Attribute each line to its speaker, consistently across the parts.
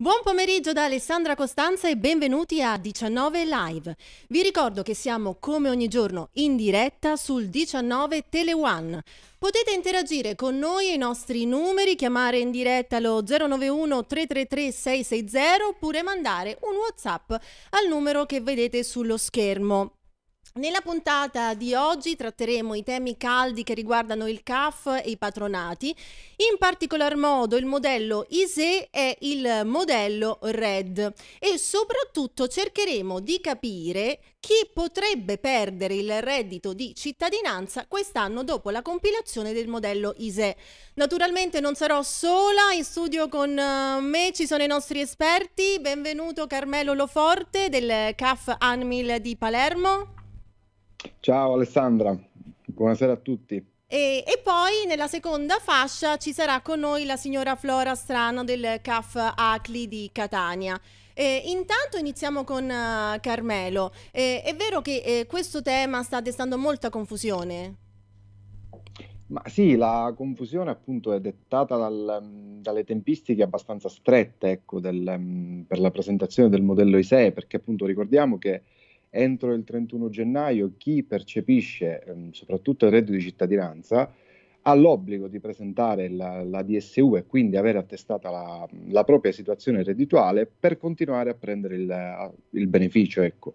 Speaker 1: Buon pomeriggio da Alessandra Costanza e benvenuti a 19 Live. Vi ricordo che siamo come ogni giorno in diretta sul 19 Tele One. Potete interagire con noi ai nostri numeri, chiamare in diretta lo 091 333 660 oppure mandare un WhatsApp al numero che vedete sullo schermo. Nella puntata di oggi tratteremo i temi caldi che riguardano il CAF e i patronati, in particolar modo il modello ISE e il modello RED e soprattutto cercheremo di capire chi potrebbe perdere il reddito di cittadinanza quest'anno dopo la compilazione del modello ISE. Naturalmente non sarò sola, in studio con eh, me ci sono i nostri esperti, benvenuto Carmelo Loforte del CAF Anmil di Palermo.
Speaker 2: Ciao Alessandra, buonasera a tutti.
Speaker 1: E, e, poi nella seconda fascia ci sarà con noi la signora Flora Strano del CAF ACLI di Catania. Eh, intanto iniziamo con uh, Carmelo. Eh, è vero che eh, questo tema sta destando molta confusione?
Speaker 2: Ma sì, la confusione appunto è dettata dal, dalle tempistiche abbastanza strette ecco, del, per la presentazione del modello ISEE, perché appunto ricordiamo che entro il 31 gennaio chi percepisce ehm, soprattutto il reddito di cittadinanza ha l'obbligo di presentare la, la DSU e quindi avere attestata la, la, propria situazione reddituale per continuare a prendere il, il beneficio, ecco,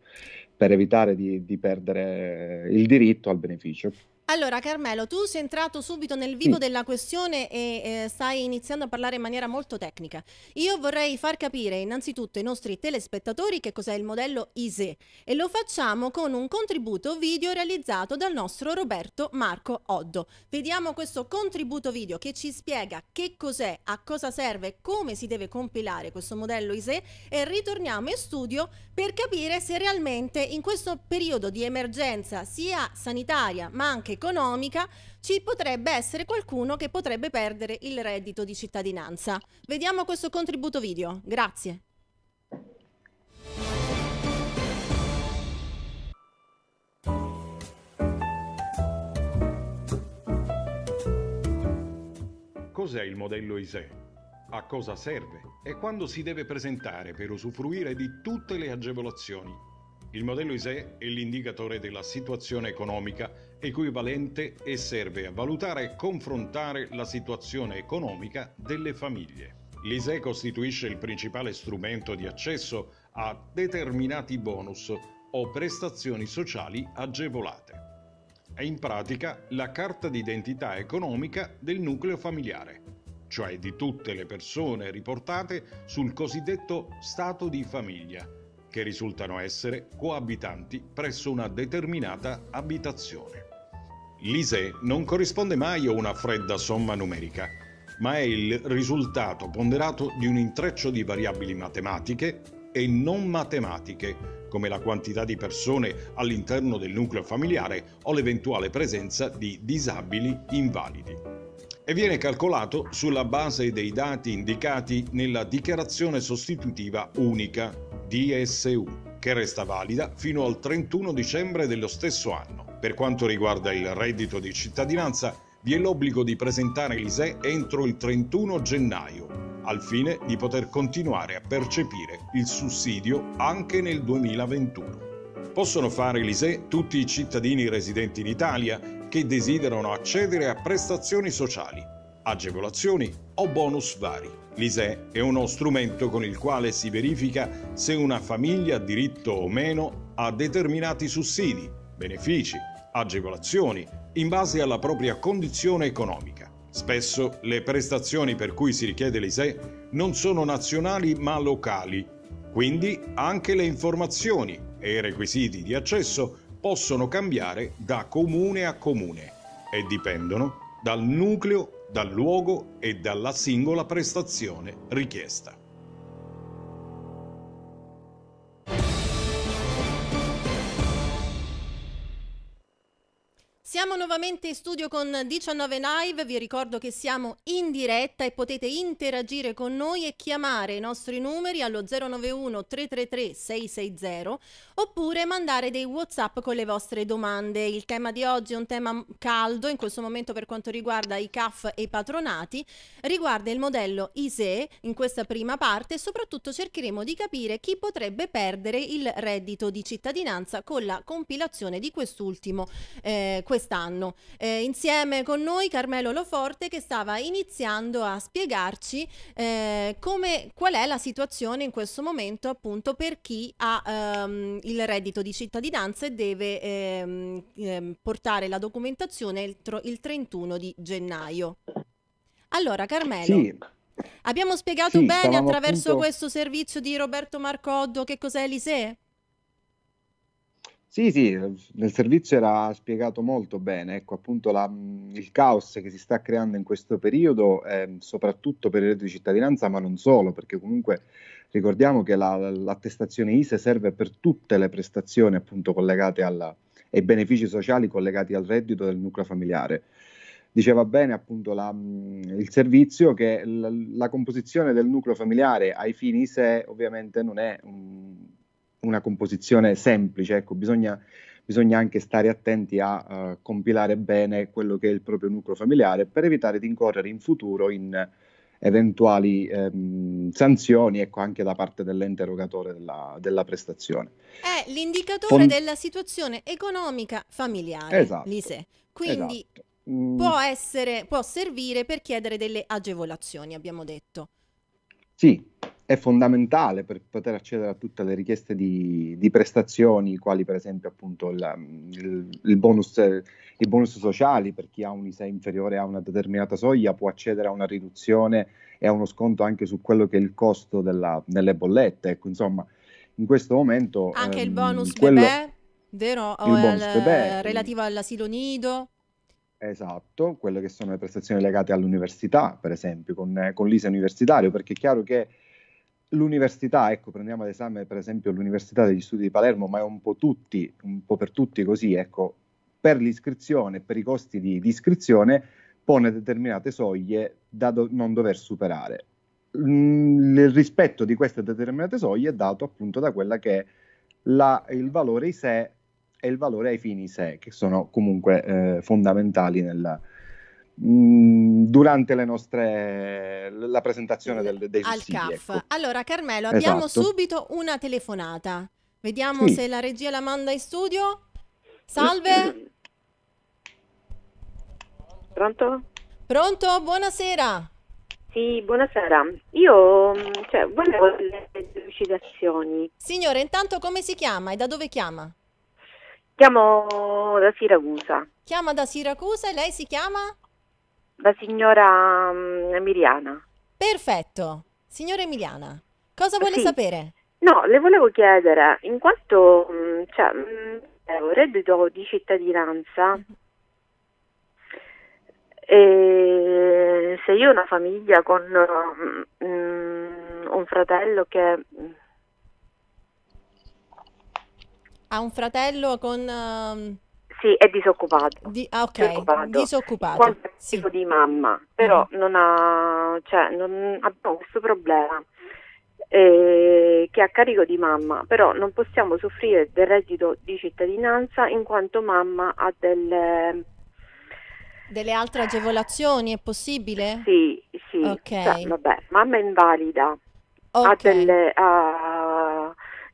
Speaker 2: per evitare di, di perdere il diritto al beneficio.
Speaker 1: Allora Carmelo, tu sei entrato subito nel vivo sì. della questione e eh, stai iniziando a parlare in maniera molto tecnica. Io vorrei far capire innanzitutto ai nostri telespettatori che cos'è il modello ISE e lo facciamo con un contributo video realizzato dal nostro Roberto Marco Oddo. Vediamo questo contributo video che ci spiega che cos'è, a cosa serve, come si deve compilare questo modello ISE e ritorniamo in studio per capire se realmente in questo periodo di emergenza sia sanitaria ma anche economica ci potrebbe essere qualcuno che potrebbe perdere il reddito di cittadinanza. Vediamo questo contributo video. Grazie.
Speaker 3: Cos'è il modello ISE? A cosa serve e quando si deve presentare per usufruire di tutte le agevolazioni il modello ISE è l'indicatore della situazione economica equivalente e serve a valutare e confrontare la situazione economica delle famiglie. L'ISE costituisce il principale strumento di accesso a determinati bonus o prestazioni sociali agevolate. È in pratica la carta d'identità economica del nucleo familiare, cioè di tutte le persone riportate sul cosiddetto stato di famiglia che risultano essere coabitanti presso una determinata abitazione. L'ISE non corrisponde mai a una fredda somma numerica, ma è il risultato ponderato di un intreccio di variabili matematiche e non matematiche, come la quantità di persone all'interno del nucleo familiare o l'eventuale presenza di disabili invalidi. E viene calcolato sulla base dei dati indicati nella dichiarazione sostitutiva unica DSU, che resta valida fino al 31 dicembre dello stesso anno. Per quanto riguarda il reddito di cittadinanza, vi è l'obbligo di presentare l'ISE entro il 31 gennaio, al fine di poter continuare a percepire il sussidio anche nel 2021. Possono fare l'ISE tutti i cittadini residenti in Italia che desiderano accedere a prestazioni sociali, agevolazioni o bonus vari. L'ISE è uno strumento con il quale si verifica se una famiglia ha diritto o meno a determinati sussidi, benefici, agevolazioni in base alla propria condizione economica. Spesso le prestazioni per cui si richiede l'ISE non sono nazionali ma locali, quindi anche le informazioni e i requisiti di accesso possono cambiare da comune a comune e dipendono dal nucleo dal luogo e dalla singola prestazione richiesta.
Speaker 1: Siamo nuovamente in studio con 19 Live, vi ricordo che siamo in diretta e potete interagire con noi e chiamare i nostri numeri allo 091 333 660 oppure mandare dei Whatsapp con le vostre domande. Il tema di oggi è un tema caldo in questo momento per quanto riguarda i CAF e i patronati, riguarda il modello ISE in questa prima parte e soprattutto cercheremo di capire chi potrebbe perdere il reddito di cittadinanza con la compilazione di quest'ultimo eh, quest'anno. Eh, insieme con noi Carmelo Loforte che stava iniziando a spiegarci eh, come, qual è la situazione in questo momento appunto per chi ha ehm, il reddito di cittadinanza e deve ehm, ehm, portare la documentazione il, il, 31 di gennaio. Allora Carmelo. Sì. Abbiamo spiegato sì, bene attraverso appunto... questo servizio di Roberto Marcoddo che cos'è l'ISE?
Speaker 2: Sì, sì, nel servizio era spiegato molto bene, ecco appunto la, il caos che si sta creando in questo periodo, eh, soprattutto per il reddito di cittadinanza, ma non solo, perché comunque ricordiamo che la, l'attestazione ISE serve per tutte le prestazioni appunto collegate alla, e benefici sociali collegati al reddito del nucleo familiare. Diceva bene appunto la, il servizio che la, composizione del nucleo familiare ai fini ISE ovviamente non è un una composizione semplice, ecco, bisogna, bisogna anche stare attenti a uh, compilare bene quello che è il proprio nucleo familiare per evitare di incorrere in futuro in eventuali ehm, sanzioni ecco, anche da parte dell'ente erogatore della, della prestazione.
Speaker 1: È l'indicatore Fon- della situazione economica familiare, esatto, l'ISE. Quindi esatto. mm. può, essere, può servire per chiedere delle agevolazioni, abbiamo detto.
Speaker 2: Sì, è fondamentale per poter accedere a tutte le richieste di, di prestazioni, quali per esempio appunto il, il, il, bonus, i bonus sociali per chi ha un ISEE inferiore a una determinata soglia può accedere a una riduzione e a uno sconto anche su quello che è il costo della, delle bollette. Ecco, insomma, in questo momento...
Speaker 1: Anche ehm, il bonus quello, bebè, vero? O il bonus al, bebè, relativo all'asilo nido?
Speaker 2: Esatto, quelle che sono le prestazioni legate all'università, per esempio, con, con l'ISE universitario, perché è chiaro che l'università, ecco, prendiamo ad esame per esempio l'Università degli Studi di Palermo, ma è un po' tutti, un po' per tutti così, ecco, per l'iscrizione, per i costi di, di iscrizione, pone determinate soglie da do- non dover superare. Mm, il rispetto di queste determinate soglie è dato appunto da quella che è la, il valore in e il valore ai fini sé, che sono comunque eh, fondamentali nel, Mm, durante le nostre, la presentazione del, dei
Speaker 1: al
Speaker 2: sussidi,
Speaker 1: CAF. Ecco. Allora Carmelo, abbiamo esatto. subito una telefonata. Vediamo sì. se la regia la manda in studio. Salve.
Speaker 4: Pronto?
Speaker 1: Pronto? Buonasera.
Speaker 4: Sì, buonasera. Io cioè, volevo delle delucidazioni.
Speaker 1: Signore, intanto come si chiama e da dove chiama?
Speaker 4: Chiamo da Siracusa.
Speaker 1: Chiama da Siracusa e lei si chiama?
Speaker 4: La signora um, Emiliana.
Speaker 1: Perfetto. Signora Emiliana, cosa vuole
Speaker 4: sì.
Speaker 1: sapere?
Speaker 4: No, le volevo chiedere, in quanto um, cioè, um, reddito di cittadinanza, e se io ho una famiglia con um, un fratello che...
Speaker 1: Ha un fratello con... Uh,
Speaker 4: sì, è disoccupato.
Speaker 1: Di, ah, ok, disoccupato. disoccupato.
Speaker 4: Quanto sì. di mamma, però mm. non ha, cioè, non abbiamo questo problema eh, che è a carico di mamma, però non possiamo soffrire del reddito di cittadinanza in quanto mamma ha delle...
Speaker 1: Delle altre agevolazioni, è possibile?
Speaker 4: Sì, sì. Ok. Cioè, vabbè, mamma è invalida, okay. ha delle... Ha,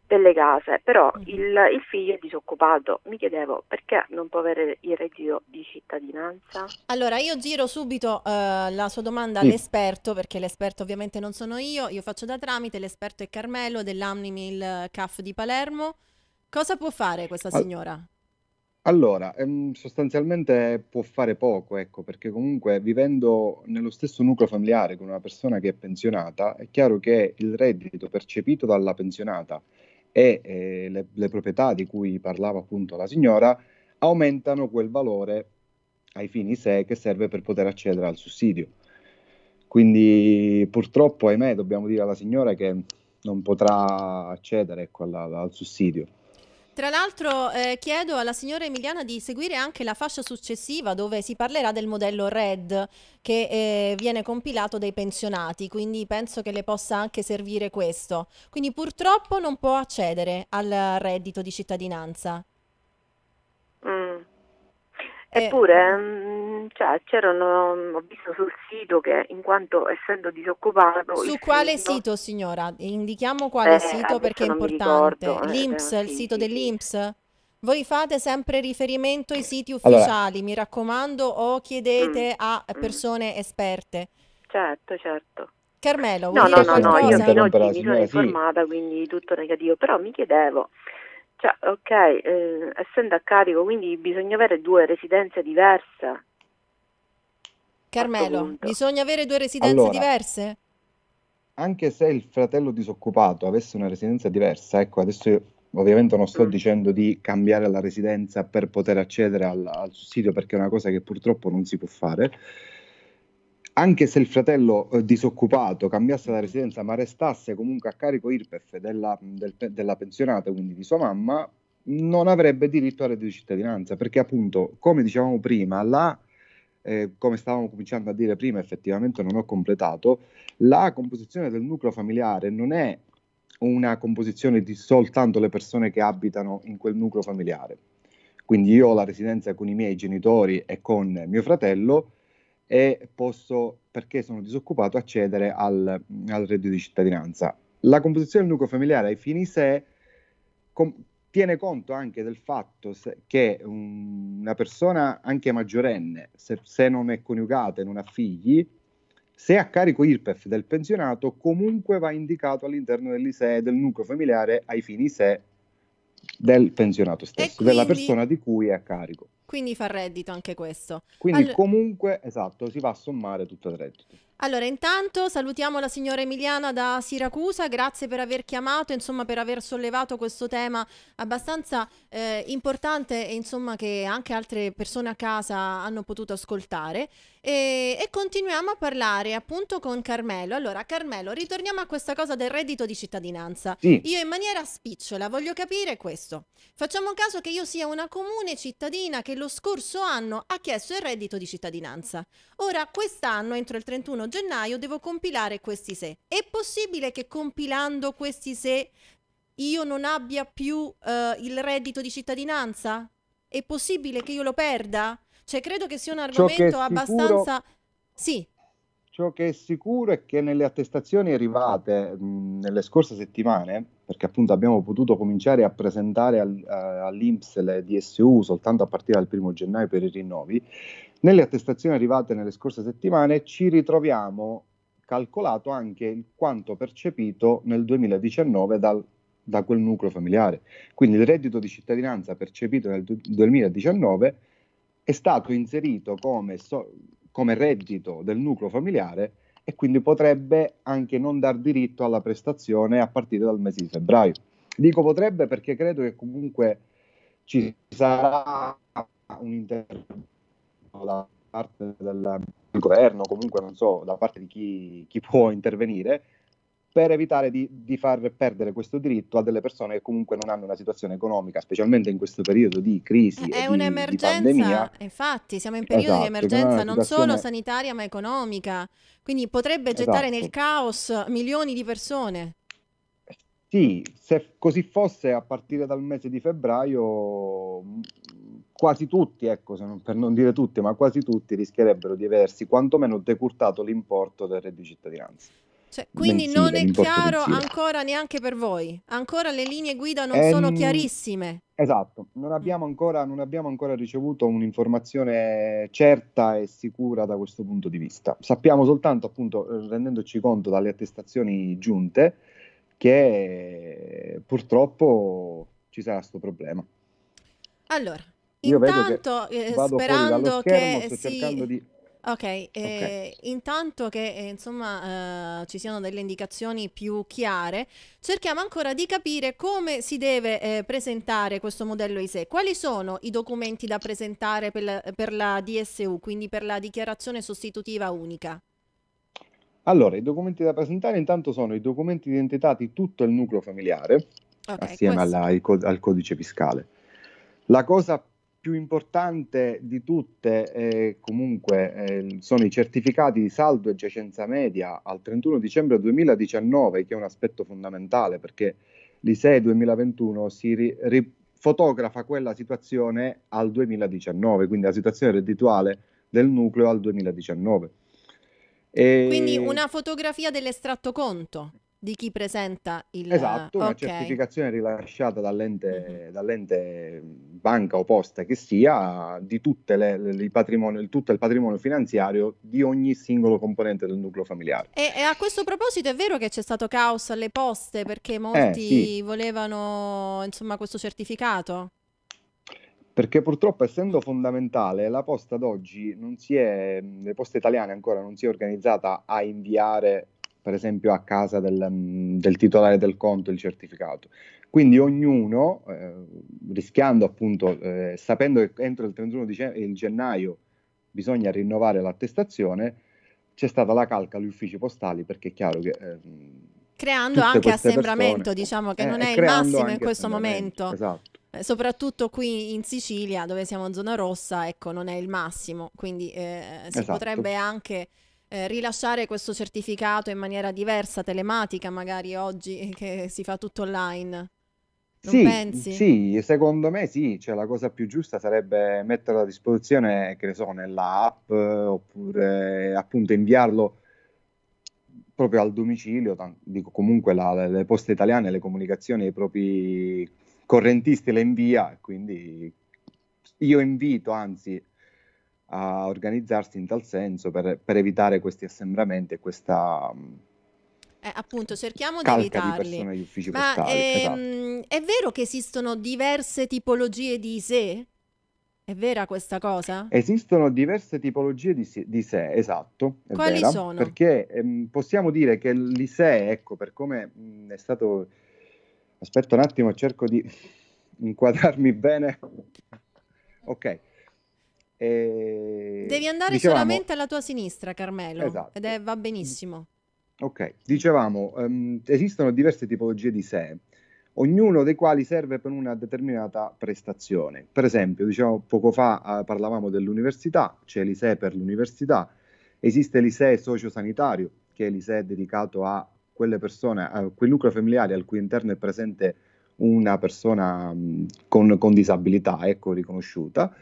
Speaker 4: delle case, però mm. il, il, figlio è disoccupato. Mi chiedevo perché non può avere il reddito di cittadinanza?
Speaker 1: Allora, io giro subito uh, la sua domanda all'esperto, perché l'esperto ovviamente non sono io, io faccio da tramite, l'esperto è Carmelo dell'Amnimil CAF di Palermo. Cosa può fare questa signora?
Speaker 2: Allora, ehm, sostanzialmente può fare poco, ecco, perché comunque vivendo nello stesso nucleo familiare con una persona che è pensionata, è chiaro che il reddito percepito dalla pensionata e eh, le, le, proprietà di cui parlava appunto la signora aumentano quel valore ai fini sé che serve per poter accedere al sussidio. Quindi purtroppo, ahimè, dobbiamo dire alla signora che non potrà accedere ecco, alla, al sussidio.
Speaker 1: Tra l'altro eh, chiedo alla signora Emiliana di seguire anche la fascia successiva dove si parlerà del modello RED che eh, viene compilato dai pensionati, quindi penso che le possa anche servire questo. Quindi purtroppo non può accedere al reddito di cittadinanza.
Speaker 4: Mm.
Speaker 1: Eh,
Speaker 4: Eppure, mm, cioè, c'erano, ho visto sul sito che in quanto essendo disoccupato
Speaker 1: Su quale
Speaker 4: figlio,
Speaker 1: sito, signora? Indichiamo quale
Speaker 4: eh,
Speaker 1: sito perché è importante.
Speaker 4: ricordo, eh,
Speaker 1: L'INPS,
Speaker 4: eh,
Speaker 1: il
Speaker 4: sì,
Speaker 1: sito
Speaker 4: sì, sì.
Speaker 1: dell'INPS? Voi fate sempre riferimento ai siti
Speaker 2: Allora,
Speaker 1: ufficiali, mi raccomando, o
Speaker 4: Mm,
Speaker 1: chiedete a
Speaker 4: mm.
Speaker 1: persone esperte.
Speaker 4: Certo, certo.
Speaker 1: Carmelo,
Speaker 4: No,
Speaker 1: vuoi
Speaker 4: no,
Speaker 1: dire
Speaker 4: no, no, io
Speaker 1: qualcosa?
Speaker 2: Interrompe
Speaker 4: fino oggi mi sono informata, quindi tutto negativo, però mi chiedevo, cioè, ok, eh, essendo a carico, quindi bisogna avere due residenze diverse
Speaker 1: Carmelo, bisogna avere due residenze
Speaker 2: Allora,
Speaker 1: diverse?
Speaker 2: anche se il fratello disoccupato avesse una residenza diversa, ecco, adesso io ovviamente non sto
Speaker 4: Mm.
Speaker 2: dicendo di cambiare la residenza per poter accedere al, al sussidio, perché è una cosa che purtroppo non si può fare. Anche se il fratello eh, disoccupato cambiasse la residenza, ma restasse comunque a carico IRPEF della, del della pensionata, quindi di sua mamma, non avrebbe diritto al reddito di cittadinanza, perché appunto, come dicevamo prima, la, eh, come stavamo cominciando a dire prima, effettivamente non ho completato, la composizione del nucleo familiare non è una composizione di soltanto le persone che abitano in quel nucleo familiare. Quindi io ho la residenza con i miei genitori e con mio fratello e posso, perché sono disoccupato, accedere al, al reddito di cittadinanza. La composizione del nucleo familiare ai fini sé com- tiene conto anche del fatto se- che un- una persona anche maggiorenne, se, se non è coniugata e non ha figli, se a carico IRPEF del pensionato, comunque va indicato all'interno dell'ISEE del nucleo familiare ai fini sé del pensionato stesso, della
Speaker 1: quindi,
Speaker 2: persona di cui è a carico.
Speaker 1: Quindi fa reddito anche questo.
Speaker 2: Quindi
Speaker 1: Allo-
Speaker 2: comunque, esatto, si va a sommare tutto il reddito.
Speaker 1: Allora, intanto salutiamo la signora Emiliana da Siracusa, grazie per aver chiamato, insomma, per aver sollevato questo tema abbastanza eh, importante e insomma che anche altre persone a casa hanno potuto ascoltare. E, e continuiamo a parlare appunto con Carmelo. Allora, Carmelo, ritorniamo a questa cosa del reddito di cittadinanza.
Speaker 2: Sì,
Speaker 1: Io in maniera spicciola voglio capire questo. Facciamo caso che io sia una comune cittadina che lo scorso anno ha chiesto il reddito di cittadinanza. Ora, quest'anno, entro il 31 gennaio, devo compilare questi se. È possibile che compilando questi se io non abbia più eh, il reddito di cittadinanza? È possibile che io lo perda? Cioè, credo che sia un argomento
Speaker 2: sicuro,
Speaker 1: abbastanza... Sì,
Speaker 2: ciò che è sicuro è che nelle attestazioni arrivate mh, nelle scorse settimane, perché appunto abbiamo potuto cominciare a presentare al, a- all'INPS le DSU soltanto a partire dal primo gennaio per i rinnovi, nelle attestazioni arrivate nelle scorse settimane ci ritroviamo calcolato anche il quanto percepito nel 2019 dal- da quel nucleo familiare. Quindi il reddito di cittadinanza percepito nel du- 2019 è stato inserito come, so- come reddito del nucleo familiare e quindi potrebbe anche non dar diritto alla prestazione a partire dal mese di febbraio. Dico potrebbe perché credo che comunque ci sarà un intervento da parte del governo, comunque non so, da parte di chi, chi può intervenire, per evitare di, di far perdere questo diritto a delle persone che comunque non hanno una situazione economica, specialmente in questo periodo di crisi
Speaker 1: È
Speaker 2: e di, di
Speaker 1: un'emergenza,
Speaker 2: pandemia.
Speaker 1: infatti siamo in periodo di
Speaker 2: Esatto, è
Speaker 1: emergenza non solo sanitaria ma economica, quindi potrebbe gettare nel
Speaker 2: Esatto.
Speaker 1: caos milioni di persone.
Speaker 2: Sì, se così fosse a partire dal mese di febbraio, quasi tutti, ecco, non- per non dire tutti, ma quasi tutti rischierebbero di aversi quantomeno decurtato l'importo del reddito di cittadinanza
Speaker 1: Cioè, quindi non
Speaker 2: mensile,
Speaker 1: è
Speaker 2: l'importo
Speaker 1: chiaro
Speaker 2: mensile.
Speaker 1: ancora neanche per voi, ancora le linee guida non sono
Speaker 2: Ehm,
Speaker 1: chiarissime.
Speaker 2: esatto, non abbiamo ancora, non abbiamo ancora ricevuto un'informazione certa e sicura da questo punto di vista. Sappiamo soltanto, appunto, eh, rendendoci conto dalle attestazioni giunte, che purtroppo ci sarà questo problema.
Speaker 1: Allora,
Speaker 2: Io vedo che
Speaker 1: intanto eh, sperando
Speaker 2: schermo,
Speaker 1: che
Speaker 2: sto
Speaker 1: si...
Speaker 2: cercando di...
Speaker 1: Ok, eh, intanto che eh, insomma eh, ci siano delle indicazioni più chiare, cerchiamo ancora di capire come si deve eh, presentare questo modello ISE. Quali sono i documenti da presentare per la, per la DSU, quindi per la dichiarazione sostitutiva unica?
Speaker 2: Allora, i documenti da presentare intanto sono i documenti di identità di tutto il nucleo familiare,
Speaker 1: Ok,
Speaker 2: assieme alla- al codice fiscale. La cosa più importante di tutte eh, comunque eh, sono i certificati di saldo e giacenza media al 31 dicembre 2019, che è un aspetto fondamentale perché l'ISEE 2021 si ri- ri- fotografa quella situazione al 2019, quindi la situazione reddituale del nucleo al 2019. E-
Speaker 1: Quindi una fotografia dell'estratto conto di chi presenta il...
Speaker 2: Esatto, una
Speaker 1: ok.
Speaker 2: certificazione rilasciata dall'ente,
Speaker 1: Mhm.
Speaker 2: dall'ente banca o posta che sia di tutte le, le- tutto il patrimonio finanziario di ogni singolo componente del nucleo familiare.
Speaker 1: E, e a questo proposito è vero che c'è stato caos alle poste perché molti
Speaker 2: Eh, sì.
Speaker 1: volevano insomma questo certificato?
Speaker 2: Perché purtroppo, essendo fondamentale, la posta ad oggi non si è, le poste italiane ancora non si è organizzata a inviare, per esempio, a casa del, mm, del titolare del conto il certificato. Quindi ognuno, eh, rischiando appunto, eh, sapendo che entro il 31 dice- il gennaio bisogna rinnovare l'attestazione, c'è stata la calca agli uffici postali perché è chiaro che ehm,
Speaker 1: Creando anche assembramento,
Speaker 2: persone-
Speaker 1: diciamo che
Speaker 2: eh,
Speaker 1: non è il massimo in questo momento.
Speaker 2: Esatto.
Speaker 1: Eh, Soprattutto qui in Sicilia, dove siamo in zona rossa, ecco, non è il massimo, quindi eh, si
Speaker 2: Esatto.
Speaker 1: potrebbe anche eh, rilasciare questo certificato in maniera diversa, telematica, magari oggi che si fa tutto online. Non
Speaker 2: Sì,
Speaker 1: pensi?
Speaker 2: sì, secondo me sì, cioè la cosa più giusta sarebbe metterlo a disposizione, che ne so, nella app eh, oppure appunto inviarlo proprio al domicilio, dico comunque la- le poste italiane, le comunicazioni ai propri correntisti le invia, quindi io invito anzi a organizzarsi in tal senso per, per evitare questi assembramenti e questa mh,
Speaker 1: Eh, appunto, cerchiamo di
Speaker 2: di
Speaker 1: evitarli.
Speaker 2: uffici
Speaker 1: Ma
Speaker 2: postali. esatto.
Speaker 1: ehm, è vero che esistono diverse tipologie di ISEE? È vera questa cosa?
Speaker 2: Esistono diverse tipologie di, si- di sé, esatto, è
Speaker 1: Quali
Speaker 2: vera,
Speaker 1: sono?
Speaker 2: perché ehm, possiamo dire che l'ISEE, ecco, per come mh, è stato... Aspetta un attimo, cerco di inquadrarmi bene. Ok. E
Speaker 1: Devi andare
Speaker 2: dicevamo-
Speaker 1: solamente alla tua sinistra, Carmelo,
Speaker 2: Esatto.
Speaker 1: ed è- va benissimo.
Speaker 2: Ok, dicevamo, ehm, esistono diverse tipologie di sé, ognuno dei quali serve per una determinata prestazione. Per esempio, diciamo, poco fa eh, parlavamo dell'università, c'è l'ISEE per l'università, esiste l'ISEE sociosanitario, che è l'ISEE dedicato a quelle persone, a quel nucleo familiare al cui interno è presente una persona mh, con, con disabilità, ecco, riconosciuta.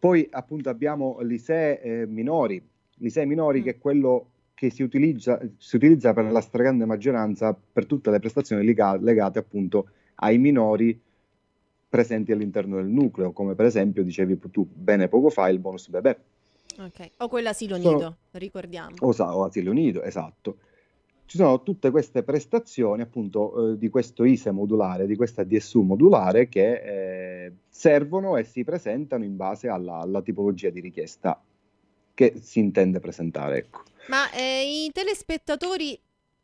Speaker 2: Poi appunto abbiamo l'ISEE eh, minori, l'ISEE minori
Speaker 1: Mm.
Speaker 2: che è quello che si utilizza, si utilizza per la stragrande maggioranza per tutte le prestazioni lega- legate appunto ai minori presenti all'interno del nucleo, come per esempio dicevi tu bene poco fa il bonus bebè
Speaker 1: Ok. O quella asilo
Speaker 2: Sono-
Speaker 1: nido, ricordiamo.
Speaker 2: o, sa- o asilo nido, esatto. Ci sono tutte queste prestazioni appunto eh, di questo ISE modulare, di questa DSU modulare che eh, servono e si presentano in base alla, alla tipologia di richiesta che si intende presentare. Ecco.
Speaker 1: Ma eh, i telespettatori,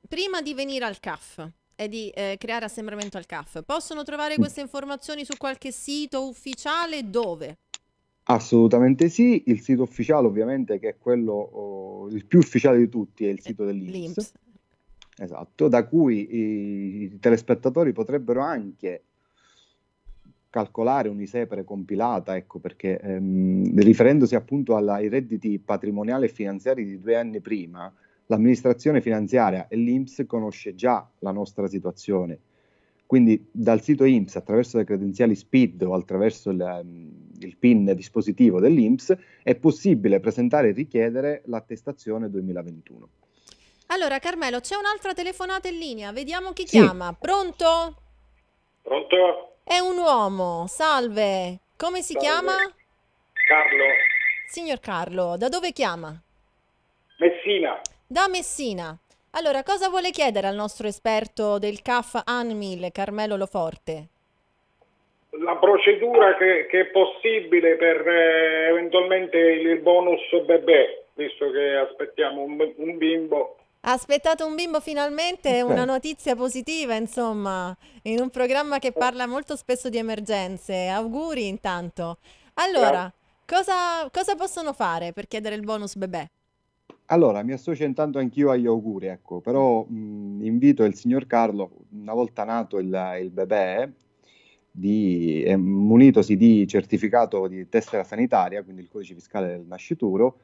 Speaker 1: prima di venire al CAF e di eh, creare assembramento al CAF, possono trovare
Speaker 2: Mm.
Speaker 1: queste informazioni su qualche sito ufficiale? Dove?
Speaker 2: Assolutamente sì, il sito ufficiale ovviamente che è quello oh, il più ufficiale di tutti è il sito dell'INPS,
Speaker 1: L'INPS.
Speaker 2: Esatto, da cui i, telespettatori potrebbero anche calcolare un'ISEE precompilata, ecco perché ehm, riferendosi appunto alla- ai redditi patrimoniali e finanziari di due anni prima, l'amministrazione finanziaria e l'INPS conosce già la nostra situazione. Quindi dal sito INPS attraverso le credenziali SPID o attraverso il, ehm, il PIN dispositivo dell'INPS è possibile presentare e richiedere l'attestazione 2021.
Speaker 1: Allora, Carmelo, c'è un'altra telefonata in linea, vediamo chi
Speaker 2: Sì.
Speaker 1: chiama. Pronto?
Speaker 5: Pronto?
Speaker 1: È un uomo, salve. Come si
Speaker 5: Salve.
Speaker 1: chiama?
Speaker 5: Carlo
Speaker 1: Signor Carlo, da dove chiama?
Speaker 5: Messina.
Speaker 1: Da Messina. Allora, cosa vuole chiedere al nostro esperto del CAF Anmil, Carmelo Loforte?
Speaker 5: La procedura che, che è possibile per eh, eventualmente il bonus bebè, visto che aspettiamo un, un bimbo.
Speaker 1: Ha aspettato un bimbo finalmente, una notizia positiva, insomma, in un programma che parla molto spesso di emergenze. Auguri intanto. Allora, cosa, cosa possono fare per chiedere il bonus bebè?
Speaker 2: Allora, mi associo intanto anch'io agli auguri, ecco, però mh, invito il signor Carlo, una volta nato il, il bebè, di, eh, munitosi di certificato di tessera sanitaria, quindi il codice fiscale del nascituro,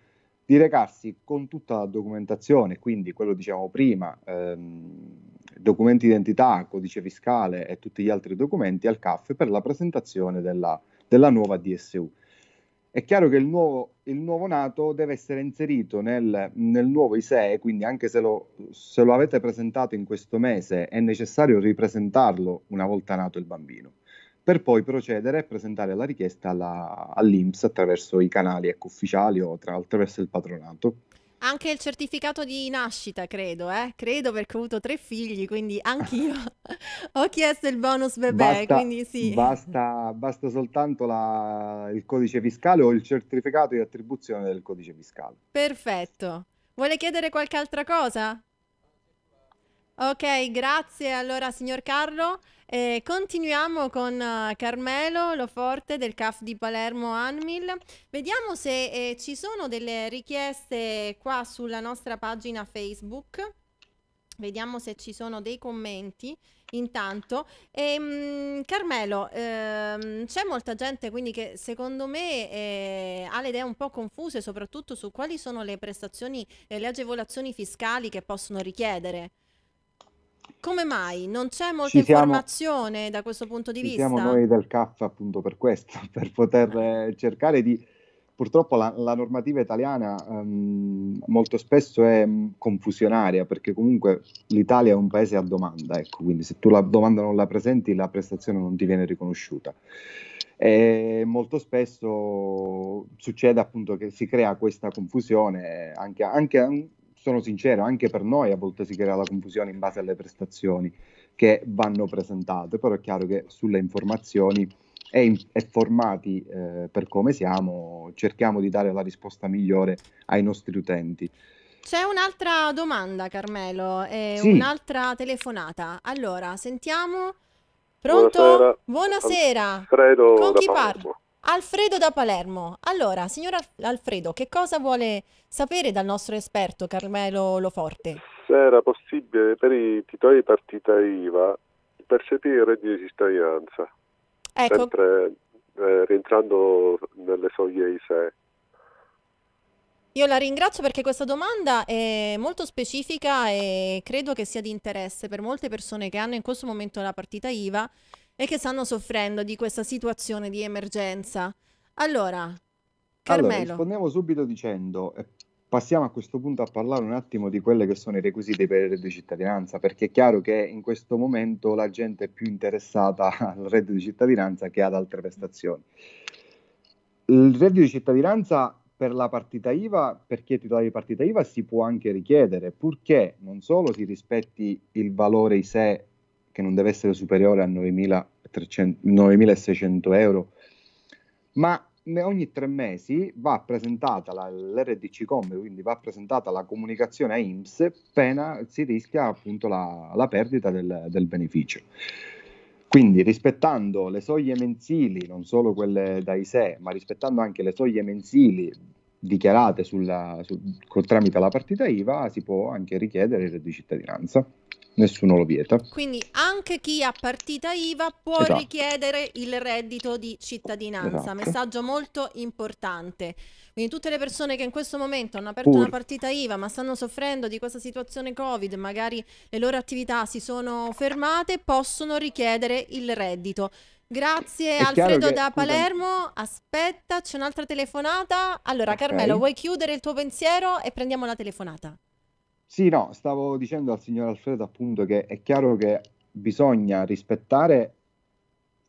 Speaker 2: di recarsi con tutta la documentazione, quindi quello diciamo prima, ehm, documenti di identità, codice fiscale e tutti gli altri documenti al CAF per la presentazione della, della nuova DSU. È chiaro che il nuovo, il nuovo nato deve essere inserito nel, nel nuovo ISEE, quindi anche se lo, se lo avete presentato in questo mese è necessario ripresentarlo una volta nato il bambino per poi procedere a presentare la richiesta alla, all'INPS attraverso i canali ecco, ufficiali o tra, attraverso il patronato.
Speaker 1: Anche il certificato di nascita, credo, eh? Credo perché ho avuto tre figli, quindi anch'io ho chiesto il bonus bebè,
Speaker 2: basta,
Speaker 1: quindi sì.
Speaker 2: Basta, basta soltanto la, il codice fiscale o il certificato di attribuzione del codice fiscale.
Speaker 1: Perfetto. Vuole chiedere qualche altra cosa? Ok, grazie allora signor Carlo. Eh, continuiamo con uh, Carmelo Loforte del CAF di Palermo Anmil. Vediamo se eh, ci sono delle richieste qua sulla nostra pagina Facebook. Vediamo se ci sono dei commenti. Intanto, e, um, Carmelo, ehm, c'è molta gente quindi che secondo me eh, ha le idee un po' confuse, soprattutto su quali sono le prestazioni e le agevolazioni fiscali che possono richiedere. Come mai? Non c'è molta
Speaker 2: Ci siamo,
Speaker 1: informazione da questo punto di
Speaker 2: ci
Speaker 1: vista?
Speaker 2: siamo noi del CAF appunto per questo, per poter eh, cercare di... Purtroppo la, la normativa italiana ehm, molto spesso è mm, confusionaria perché comunque l'Italia è un paese a domanda, ecco, quindi se tu la domanda non la presenti la prestazione non ti viene riconosciuta. E molto spesso succede appunto che si crea questa confusione anche, anche sono sincero, anche per noi a volte si crea la confusione in base alle prestazioni che vanno presentate, però è chiaro che sulle informazioni e, e formati eh, per come siamo cerchiamo di dare la risposta migliore ai nostri utenti.
Speaker 1: C'è un'altra domanda, Carmelo, e
Speaker 2: Sì.
Speaker 1: un'altra telefonata. Allora, sentiamo. Pronto?
Speaker 6: Buonasera.
Speaker 1: Buonasera.
Speaker 6: Alfredo
Speaker 1: Con chi parlo? Alfredo da Palermo. Allora, signor Alf- Alfredo, che cosa vuole sapere dal nostro esperto Carmelo Loforte?
Speaker 6: Se era possibile per i titoli di partita IVA percepire il reddito di cittadinanza,
Speaker 1: Ecco,
Speaker 6: sempre eh, rientrando nelle soglie ISEE.
Speaker 1: io la ringrazio perché questa domanda è molto specifica e credo che sia di interesse per molte persone che hanno in questo momento la partita IVA e che stanno soffrendo di questa situazione di emergenza. Allora,
Speaker 2: Allora,
Speaker 1: Carmelo,
Speaker 2: rispondiamo subito dicendo, eh, passiamo a questo punto a parlare un attimo di quelli che sono i requisiti per il reddito di cittadinanza, perché è chiaro che in questo momento la gente è più interessata al reddito di cittadinanza che ad altre prestazioni. Il reddito di cittadinanza per la partita IVA, per chi è titolare di partita IVA, si può anche richiedere, purché non solo si rispetti il valore ISEE, che non deve essere superiore a 9.300 9.600 euro, ma ogni tre mesi va presentata la- l'RDC Com, quindi va presentata la comunicazione a INPS, pena si rischia appunto la, la perdita del, del beneficio. Quindi rispettando le soglie mensili, non solo quelle da ISEE, ma rispettando anche le soglie mensili dichiarate sulla, sul- col- tramite la partita IVA, si può anche richiedere il reddito di cittadinanza. Nessuno lo vieta.
Speaker 1: quindi anche chi ha partita IVA può
Speaker 2: Esatto.
Speaker 1: richiedere il reddito di cittadinanza.
Speaker 2: Esatto.
Speaker 1: Messaggio molto importante. Quindi tutte le persone che in questo momento hanno aperto
Speaker 2: Pur-
Speaker 1: una partita IVA ma stanno soffrendo di questa situazione Covid, magari le loro attività si sono fermate, possono richiedere il reddito. Grazie
Speaker 2: È
Speaker 1: Alfredo
Speaker 2: che-
Speaker 1: da. Palermo. Aspetta, c'è un'altra telefonata. Allora,
Speaker 2: Ok.
Speaker 1: Carmelo, vuoi chiudere il tuo pensiero e prendiamo la telefonata?
Speaker 2: Sì, no, stavo dicendo al signor Alfredo appunto che è chiaro che bisogna rispettare,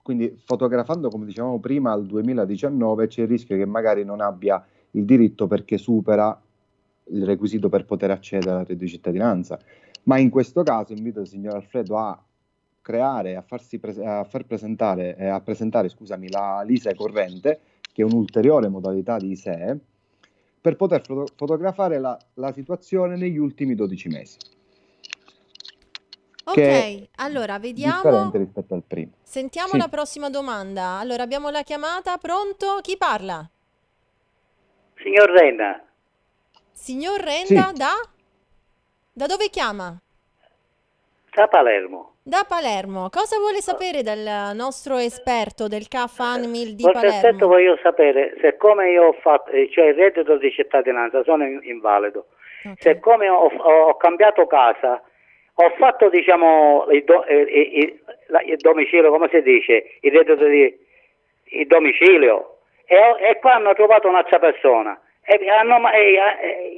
Speaker 2: quindi fotografando come dicevamo prima al 2019 c'è il rischio che magari non abbia il diritto perché supera il requisito per poter accedere al reddito di cittadinanza. Ma in questo caso invito il signor Alfredo a creare, a, farsi pres- a far presentare, eh, a presentare scusami, la l'ISEE corrente, che è un'ulteriore modalità di ISEE, per poter foto- fotografare la, la situazione negli ultimi 12 mesi,
Speaker 1: Ok, allora vediamo.
Speaker 2: differente rispetto al primo.
Speaker 1: Sentiamo
Speaker 2: Sì.
Speaker 1: la prossima domanda. Allora, abbiamo la chiamata, pronto? Chi parla?
Speaker 7: Signor Renna,
Speaker 1: Signor Renda,
Speaker 2: Sì.
Speaker 1: da? Da dove chiama?
Speaker 7: Da Palermo.
Speaker 1: Da Palermo. Cosa vuole sapere dal nostro esperto del CAF Anmil di
Speaker 7: Forse aspetto
Speaker 1: Palermo?
Speaker 7: voglio sapere se come io ho fatto, eh, cioè il reddito di cittadinanza, sono in- invalido.
Speaker 1: Ok.
Speaker 7: Se come ho, ho cambiato casa, ho fatto diciamo il, do- eh, eh, eh, la- il domicilio, come si dice, il reddito di il domicilio e, ho- e qua hanno trovato un'altra persona e hanno, e-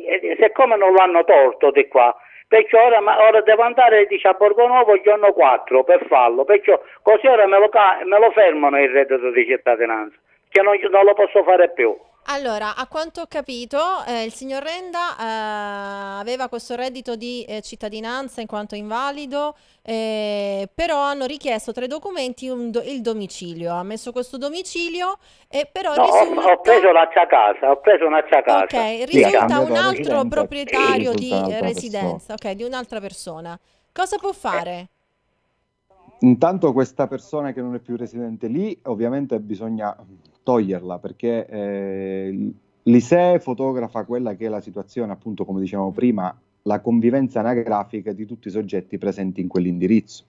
Speaker 7: e- siccome non l'hanno tolto di qua perciò ora, ma- ora devo andare dice, a Borgo Nuovo il giorno 4 per farlo. Perciò così ora me lo, me lo fermano il reddito di cittadinanza che non, non lo posso fare più
Speaker 1: Allora, a quanto ho capito, eh, il signor Renda eh, aveva questo reddito di eh, cittadinanza in quanto invalido, eh, però hanno richiesto tra i documenti un do- il domicilio. Ha messo questo domicilio e però
Speaker 7: no, ho,
Speaker 1: risulta...
Speaker 7: ho preso un'altra casa ho preso un'altra casa
Speaker 1: Ok, risulta un altro proprietario di residenza, ok, di un'altra persona. Cosa può fare?
Speaker 2: Intanto questa persona che non è più residente lì, ovviamente bisogna toglierla perché eh, l'ISEE fotografa quella che è la situazione, appunto, come dicevamo prima, la convivenza anagrafica di tutti i soggetti presenti in quell'indirizzo.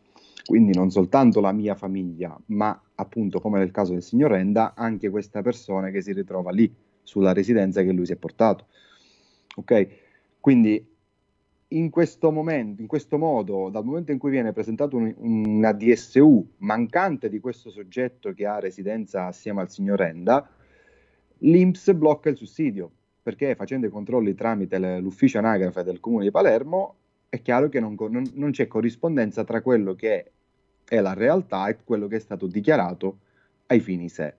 Speaker 2: Quindi non soltanto la mia famiglia, ma appunto, come nel caso del signor Renda, anche questa persona che si ritrova lì, sulla residenza che lui si è portato. Ok? Quindi in questo momento, in questo modo, dal momento in cui viene presentato un- una DSU mancante di questo soggetto che ha residenza assieme al signor Renda, l'INPS blocca il sussidio, perché facendo i controlli tramite l'ufficio anagrafe del comune di Palermo è chiaro che non, non- non c'è corrispondenza tra quello che è la realtà e quello che è stato dichiarato ai fini sé.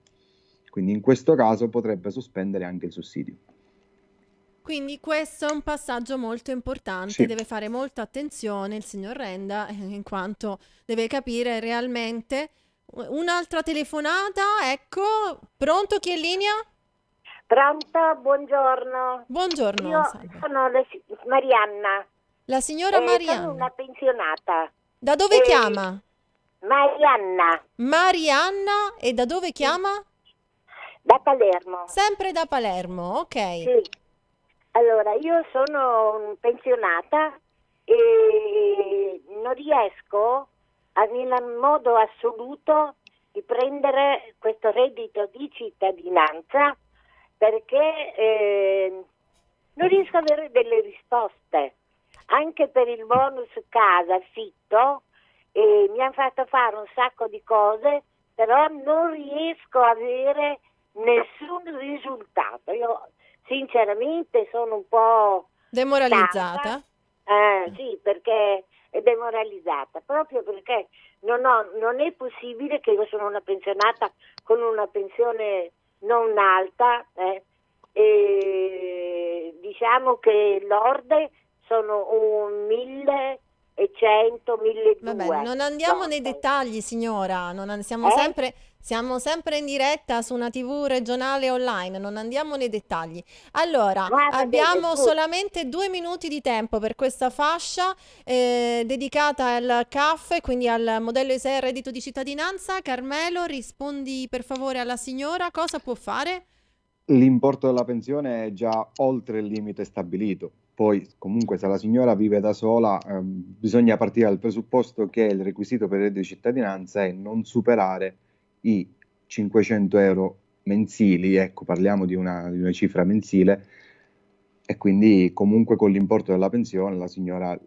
Speaker 2: Quindi in questo caso potrebbe sospendere anche il sussidio.
Speaker 1: Quindi questo è un passaggio molto importante,
Speaker 2: Sì.
Speaker 1: deve fare molta attenzione il signor Renda, eh, in quanto deve capire realmente. Un'altra telefonata, ecco, pronto chi è in linea?
Speaker 8: Pronto, buongiorno.
Speaker 1: Buongiorno,
Speaker 8: Io
Speaker 1: salve.
Speaker 8: sono la si- Marianna.
Speaker 1: La signora
Speaker 8: eh, sono
Speaker 1: Marianna.
Speaker 8: una pensionata.
Speaker 1: Da dove
Speaker 8: eh,
Speaker 1: chiama?
Speaker 8: Marianna,
Speaker 1: Marianna e da dove chiama?
Speaker 8: da Palermo.
Speaker 1: Sempre da Palermo, ok.
Speaker 8: Sì. Allora, io sono pensionata e non riesco a- in modo assoluto di prendere questo reddito di cittadinanza perché eh, non riesco ad avere delle risposte. Anche per il bonus casa, affitto, e mi hanno fatto fare un sacco di cose, però non riesco ad avere nessun risultato. Io sinceramente sono un po'
Speaker 1: Demoralizzata?
Speaker 8: eh, sì, perché è demoralizzata, proprio perché non, ho- non è possibile che io sono una pensionata con una pensione non alta eh, e diciamo che l'orde sono un 1100, 1200.
Speaker 1: Vabbè, non andiamo nei dettagli, signora. non an- siamo
Speaker 8: Eh?
Speaker 1: sempre, siamo sempre in diretta su una TV regionale online, non andiamo nei dettagli. Allora, abbiamo solamente due minuti di tempo per questa fascia eh, dedicata al CAF, quindi al modello ISEE reddito di cittadinanza. Carmelo, rispondi per favore alla signora, cosa può fare?
Speaker 2: L'importo della pensione è già oltre il limite stabilito. Poi, comunque, se la signora vive da sola, ehm, bisogna partire dal presupposto che il requisito per il reddito di cittadinanza è non superare i 500 euro mensili, ecco, parliamo di una, di una cifra mensile, e quindi comunque con l'importo della pensione la signora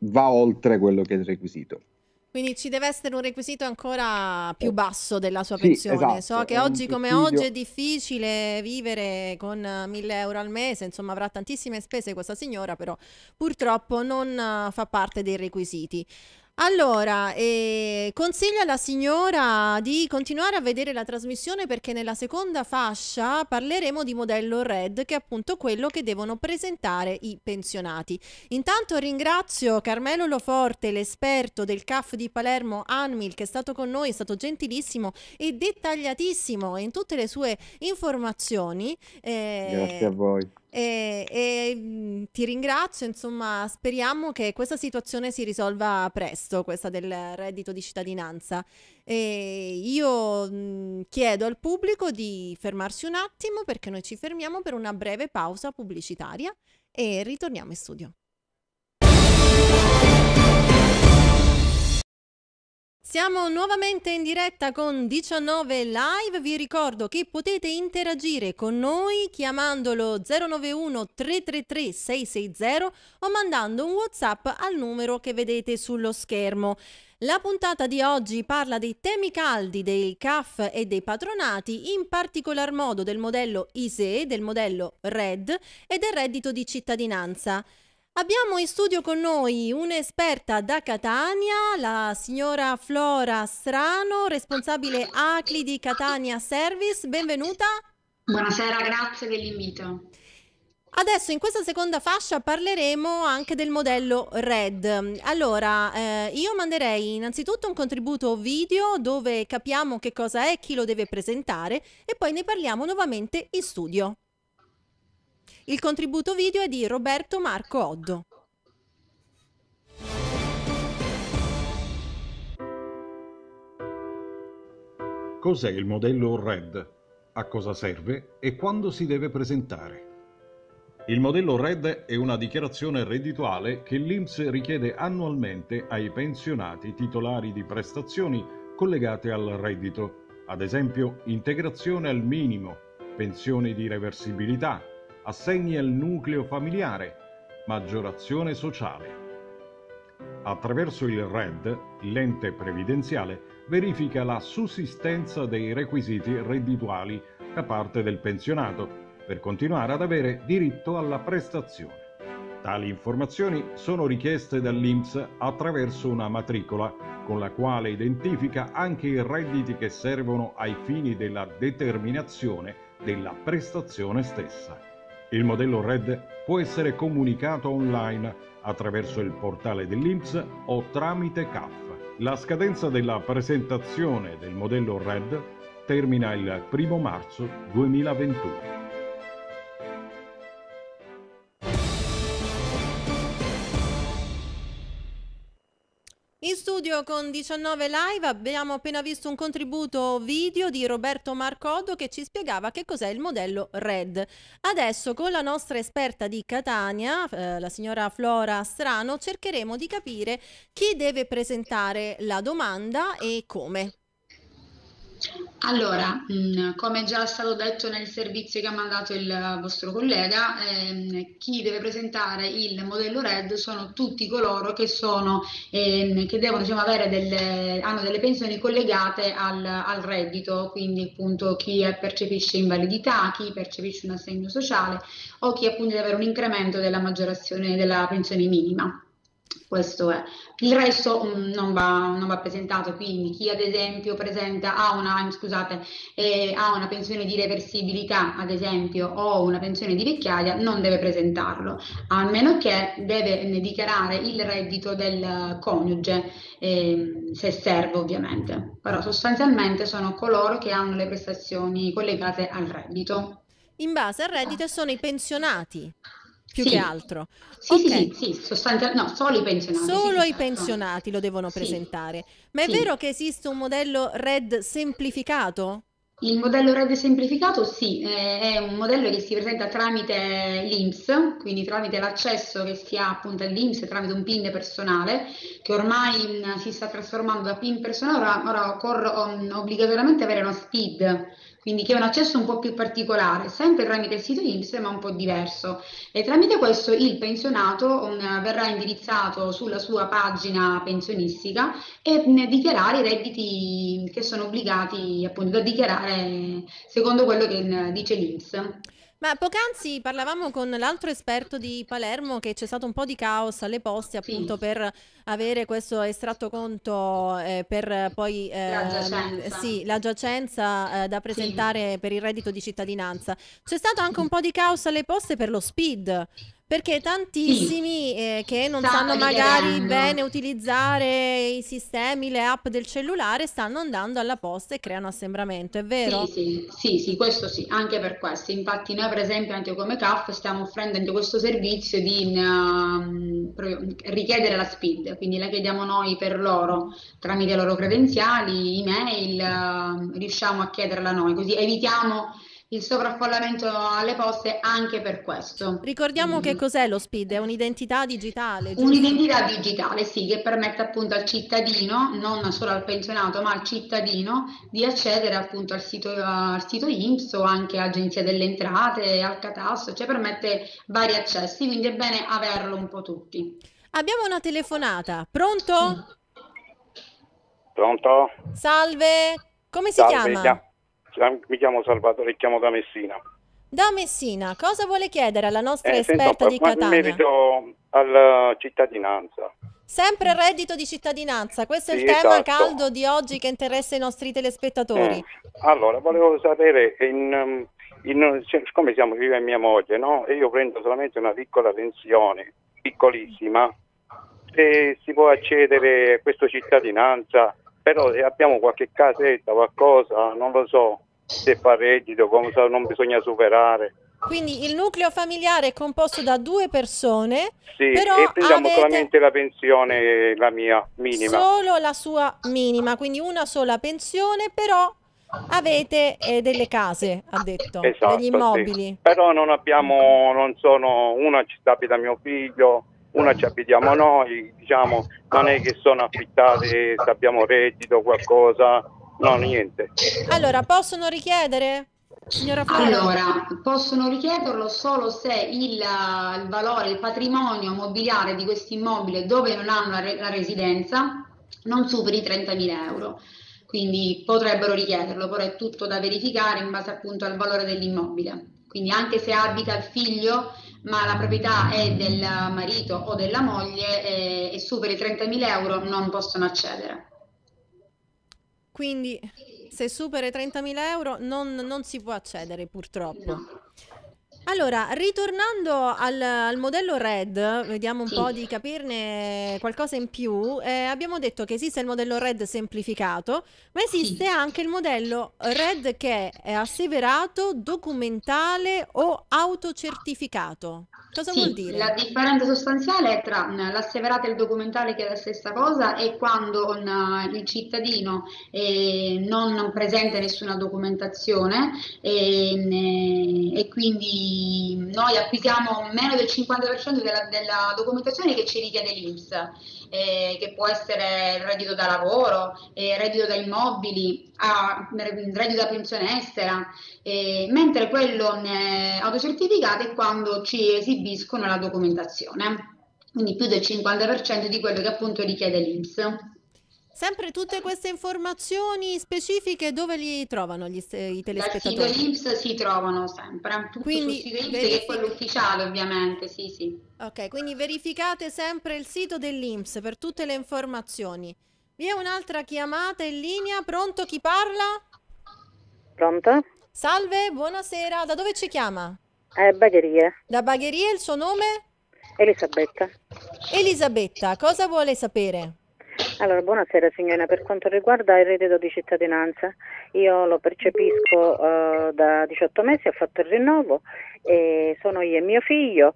Speaker 2: va oltre quello che è il requisito.
Speaker 1: Quindi ci deve essere un requisito ancora più basso della sua
Speaker 2: Sì,
Speaker 1: pensione.
Speaker 2: esatto,
Speaker 1: So che oggi come oggi è difficile vivere con eh, 1000 euro al mese, insomma avrà tantissime spese questa signora, però purtroppo non eh, fa parte dei requisiti. Allora, eh, consiglia alla signora di continuare a vedere la trasmissione perché nella seconda fascia parleremo di modello RED, che è appunto quello che devono presentare i pensionati. Intanto ringrazio Carmelo Loforte, l'esperto del CAF di Palermo Anmil, che è stato con noi, è stato gentilissimo e dettagliatissimo in tutte le sue informazioni. Eh,
Speaker 2: Grazie a voi.
Speaker 1: E, e, mh, ti ringrazio, insomma, speriamo che questa situazione si risolva presto, questa del reddito di cittadinanza. E io mh, chiedo al pubblico di fermarsi un attimo perché noi ci fermiamo per una breve pausa pubblicitaria e ritorniamo in studio. Siamo nuovamente in diretta con 19 live. Vi ricordo che potete interagire con noi chiamandolo 091 333 660 o mandando un WhatsApp al numero che vedete sullo schermo. La puntata di oggi parla dei temi caldi dei CAF e dei patronati, in particolar modo del modello ISE, del modello RED e del reddito di cittadinanza. Abbiamo in studio con noi un'esperta da Catania, la signora Flora Strano, responsabile ACLI di Catania Service. Benvenuta.
Speaker 9: Buonasera, grazie dell'invito.
Speaker 1: Adesso in questa seconda fascia parleremo anche del modello RED. Allora, eh, io manderei innanzitutto un contributo video dove capiamo che cosa è, chi lo deve presentare e poi ne parliamo nuovamente in studio. Il contributo video è di Roberto Marco Oddo.
Speaker 3: Cos'è il modello RED? A cosa serve e quando si deve presentare? Il modello RED è una dichiarazione reddituale che l'INPS richiede annualmente ai pensionati titolari di prestazioni collegate al reddito, ad esempio integrazione al minimo, pensioni di reversibilità, assegni al nucleo familiare, maggiorazione sociale. Attraverso il RED, l'ente previdenziale verifica la sussistenza dei requisiti reddituali da parte del pensionato per continuare ad avere diritto alla prestazione. Tali informazioni sono richieste dall'INPS attraverso una matricola con la quale identifica anche i redditi che servono ai fini della determinazione della prestazione stessa. Il modello RED può essere comunicato online attraverso il portale dell'INPS o tramite CAF. La scadenza della presentazione del modello RED termina il 1 marzo 2021.
Speaker 1: Studio con 19 live abbiamo appena visto un contributo video di Roberto Marcoddo che ci spiegava che cos'è il modello RED. Adesso con la nostra esperta di Catania, eh, la signora Flora Strano, cercheremo di capire chi deve presentare la domanda e come.
Speaker 9: Allora, mh, come già stato detto nel servizio che ha mandato il vostro collega, ehm, chi deve presentare il modello RED sono tutti coloro che, sono, ehm, che devono diciamo, delle, hanno delle pensioni collegate al, al, reddito, quindi appunto chi percepisce invalidità, chi percepisce un assegno sociale o chi appunto deve avere un incremento della maggiorazione della pensione minima. Questo è. Il resto mh, mm, non, va, non, va, presentato, quindi chi ad esempio presenta ha una, scusate, eh, ha una pensione di reversibilità, ad esempio, o una pensione di vecchiaia, non deve presentarlo, a meno che deve dichiarare il reddito del coniuge, eh, se serve ovviamente. Però sostanzialmente sono coloro che hanno le prestazioni collegate al reddito.
Speaker 1: In base al reddito sono i pensionati più sì. che altro.
Speaker 9: Sì, okay. sì, sì, sostanzialmente, no, solo i pensionati.
Speaker 1: Solo
Speaker 9: sì,
Speaker 1: i pensionati lo devono presentare. Ma è vero che esiste un modello RED semplificato?
Speaker 9: Il modello RED semplificato sì, è un modello che si presenta tramite l'INPS, quindi tramite l'accesso che si ha appunto all'INPS tramite un PIN personale, che ormai si sta trasformando da PIN personale, ora, ora occorre obbligatoriamente avere una SPID, quindi che è un accesso un po' più particolare, sempre tramite il sito INPS ma un po' diverso e tramite questo il pensionato um, verrà indirizzato sulla sua pagina pensionistica e um, dichiarare i redditi che sono obbligati appunto da dichiarare secondo quello che dice l'INPS.
Speaker 1: Ma poc'anzi parlavamo con l'altro esperto di Palermo che c'è stato un po' di caos alle poste appunto sì. per avere questo estratto conto eh, per poi
Speaker 9: eh, la giacenza,
Speaker 1: sì, la giacenza eh, da presentare sì. per il reddito di cittadinanza. C'è stato anche un po' di caos alle poste per lo SPID perché tantissimi sì. eh, che non stanno sanno magari bene utilizzare i sistemi, le app del cellulare, stanno andando alla posta e creano assembramento, è vero?
Speaker 9: Sì, sì, sì, sì, questo sì, anche per questo. Infatti noi per esempio anche come CAF stiamo offrendo anche questo servizio di uh, richiedere la SPID, quindi la chiediamo noi per loro tramite le loro credenziali, email, uh, riusciamo a chiederla noi, così evitiamo il sovraffollamento alle poste anche per questo.
Speaker 1: Ricordiamo che cos'è lo SPID, è un'identità digitale. giusto?
Speaker 9: Un'identità digitale, sì, che permette appunto al cittadino, non solo al pensionato, ma al cittadino di accedere appunto al sito, al sito INPS o anche all'Agenzia delle Entrate, al catasto, cioè permette vari accessi, quindi è bene averlo un po' tutti.
Speaker 1: Abbiamo una telefonata. Pronto?
Speaker 10: Pronto?
Speaker 1: Salve. Come si
Speaker 10: Salve,
Speaker 1: chiama?
Speaker 10: chia- chia- mi chiamo Salvatore, chiamo da Messina.
Speaker 1: Da Messina. Cosa vuole chiedere alla nostra
Speaker 10: Eh,
Speaker 1: esperta di
Speaker 10: ma in
Speaker 1: Catania?
Speaker 10: merito alla cittadinanza.
Speaker 1: Sempre reddito di cittadinanza. Questo è il
Speaker 10: Sì,
Speaker 1: tema
Speaker 10: esatto.
Speaker 1: caldo di oggi che interessa i nostri telespettatori.
Speaker 10: Eh, Allora, volevo sapere, in, in- siccome siamo io e mia moglie, no? E io prendo solamente una piccola pensione, piccolissima, se si può accedere a questa cittadinanza, però se abbiamo qualche casetta, qualcosa, non lo so, se fa reddito, come sa- non bisogna superare.
Speaker 1: Quindi il nucleo familiare è composto da due persone,
Speaker 10: Sì,
Speaker 1: però
Speaker 10: e prendiamo
Speaker 1: avete
Speaker 10: solamente la pensione, la mia minima.
Speaker 1: solo la sua minima, quindi una sola pensione, però avete eh, delle case, ha detto,
Speaker 10: Esatto,
Speaker 1: degli
Speaker 10: sì.
Speaker 1: immobili.
Speaker 10: Però non abbiamo, non sono, una ci abita mio figlio, una ci abitiamo noi, diciamo, non è che sono affittate, se abbiamo reddito, qualcosa, no, niente.
Speaker 1: Allora, possono richiedere? Signora Flora?
Speaker 9: Allora, possono richiederlo solo se il, il valore, il patrimonio mobiliare di questo immobile dove non hanno la, re- la residenza non superi i 30.000 euro. Quindi potrebbero richiederlo, però è tutto da verificare in base appunto al valore dell'immobile. Quindi anche se abita il figlio, ma la proprietà è del marito o della moglie eh, e superi i 30.000 euro, non possono accedere.
Speaker 1: Quindi se supera i 30.000 euro non, non si può accedere purtroppo. Allora, ritornando al, al modello RED, vediamo un
Speaker 9: Sì.
Speaker 1: po' di capirne qualcosa in più. Eh, abbiamo detto che esiste il modello RED semplificato, ma esiste anche il modello RED che è asseverato, documentale o autocertificato. Cosa
Speaker 9: Sì,
Speaker 1: vuol dire?
Speaker 9: la differenza sostanziale è tra l'asseverata e il documentale che è la stessa cosa e quando mm, il cittadino eh, non presenta nessuna documentazione e, mm, e quindi noi acquisiamo meno del 50% della, della documentazione che ci richiede l'INPS, eh, che può essere il reddito da lavoro, eh, reddito da immobili, ah, reddito da pensione estera, eh, mentre quello autocertificato è quando ci esibiscono la documentazione, quindi più del 50% di quello che appunto richiede l'INPS.
Speaker 1: Sempre tutte queste informazioni specifiche dove li trovano gli, i
Speaker 9: Dal sito
Speaker 1: telespettatori?
Speaker 9: INPS si trovano sempre, tutto
Speaker 1: Quindi
Speaker 9: sul sito INPS che
Speaker 1: verific-
Speaker 9: è quello ufficiale ovviamente, sì sì.
Speaker 1: Ok, quindi verificate sempre il sito dell'INPS per tutte le informazioni. Vi è un'altra chiamata in linea, pronto chi parla?
Speaker 11: Pronto?
Speaker 1: Salve, buonasera, da dove ci chiama?
Speaker 11: Eh, bagherie.
Speaker 1: Da Bagheria, il suo nome?
Speaker 11: Elisabetta.
Speaker 1: Elisabetta, cosa vuole sapere?
Speaker 11: Allora, buonasera signora, per quanto riguarda il reddito di cittadinanza, io lo percepisco eh, da 18 mesi, ho fatto il rinnovo e sono io e mio figlio,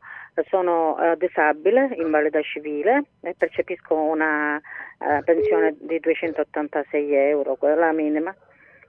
Speaker 11: sono eh, disabile, invalida civile e percepisco una eh, pensione di 286 euro, quella minima.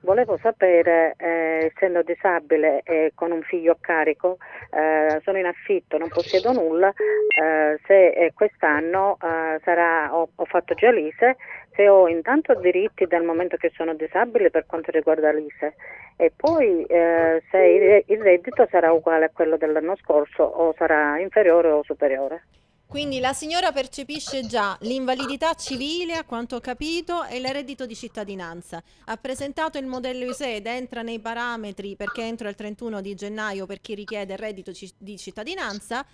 Speaker 11: Volevo sapere, eh, essendo disabile e con un figlio a carico, eh, sono in affitto, non possiedo nulla, eh, se eh, quest'anno eh, sarà, ho, ho fatto già l'ISE, se ho intanto diritti dal momento che sono disabile per quanto riguarda l'ISE e poi eh, se il, il reddito sarà uguale a quello dell'anno scorso o sarà inferiore o superiore.
Speaker 1: Quindi la signora percepisce già l'invalidità civile, a quanto ho capito, e il reddito di cittadinanza. Ha presentato il modello ISE ed entra nei parametri perché entro il 31 di gennaio per chi richiede il reddito di cittadinanza.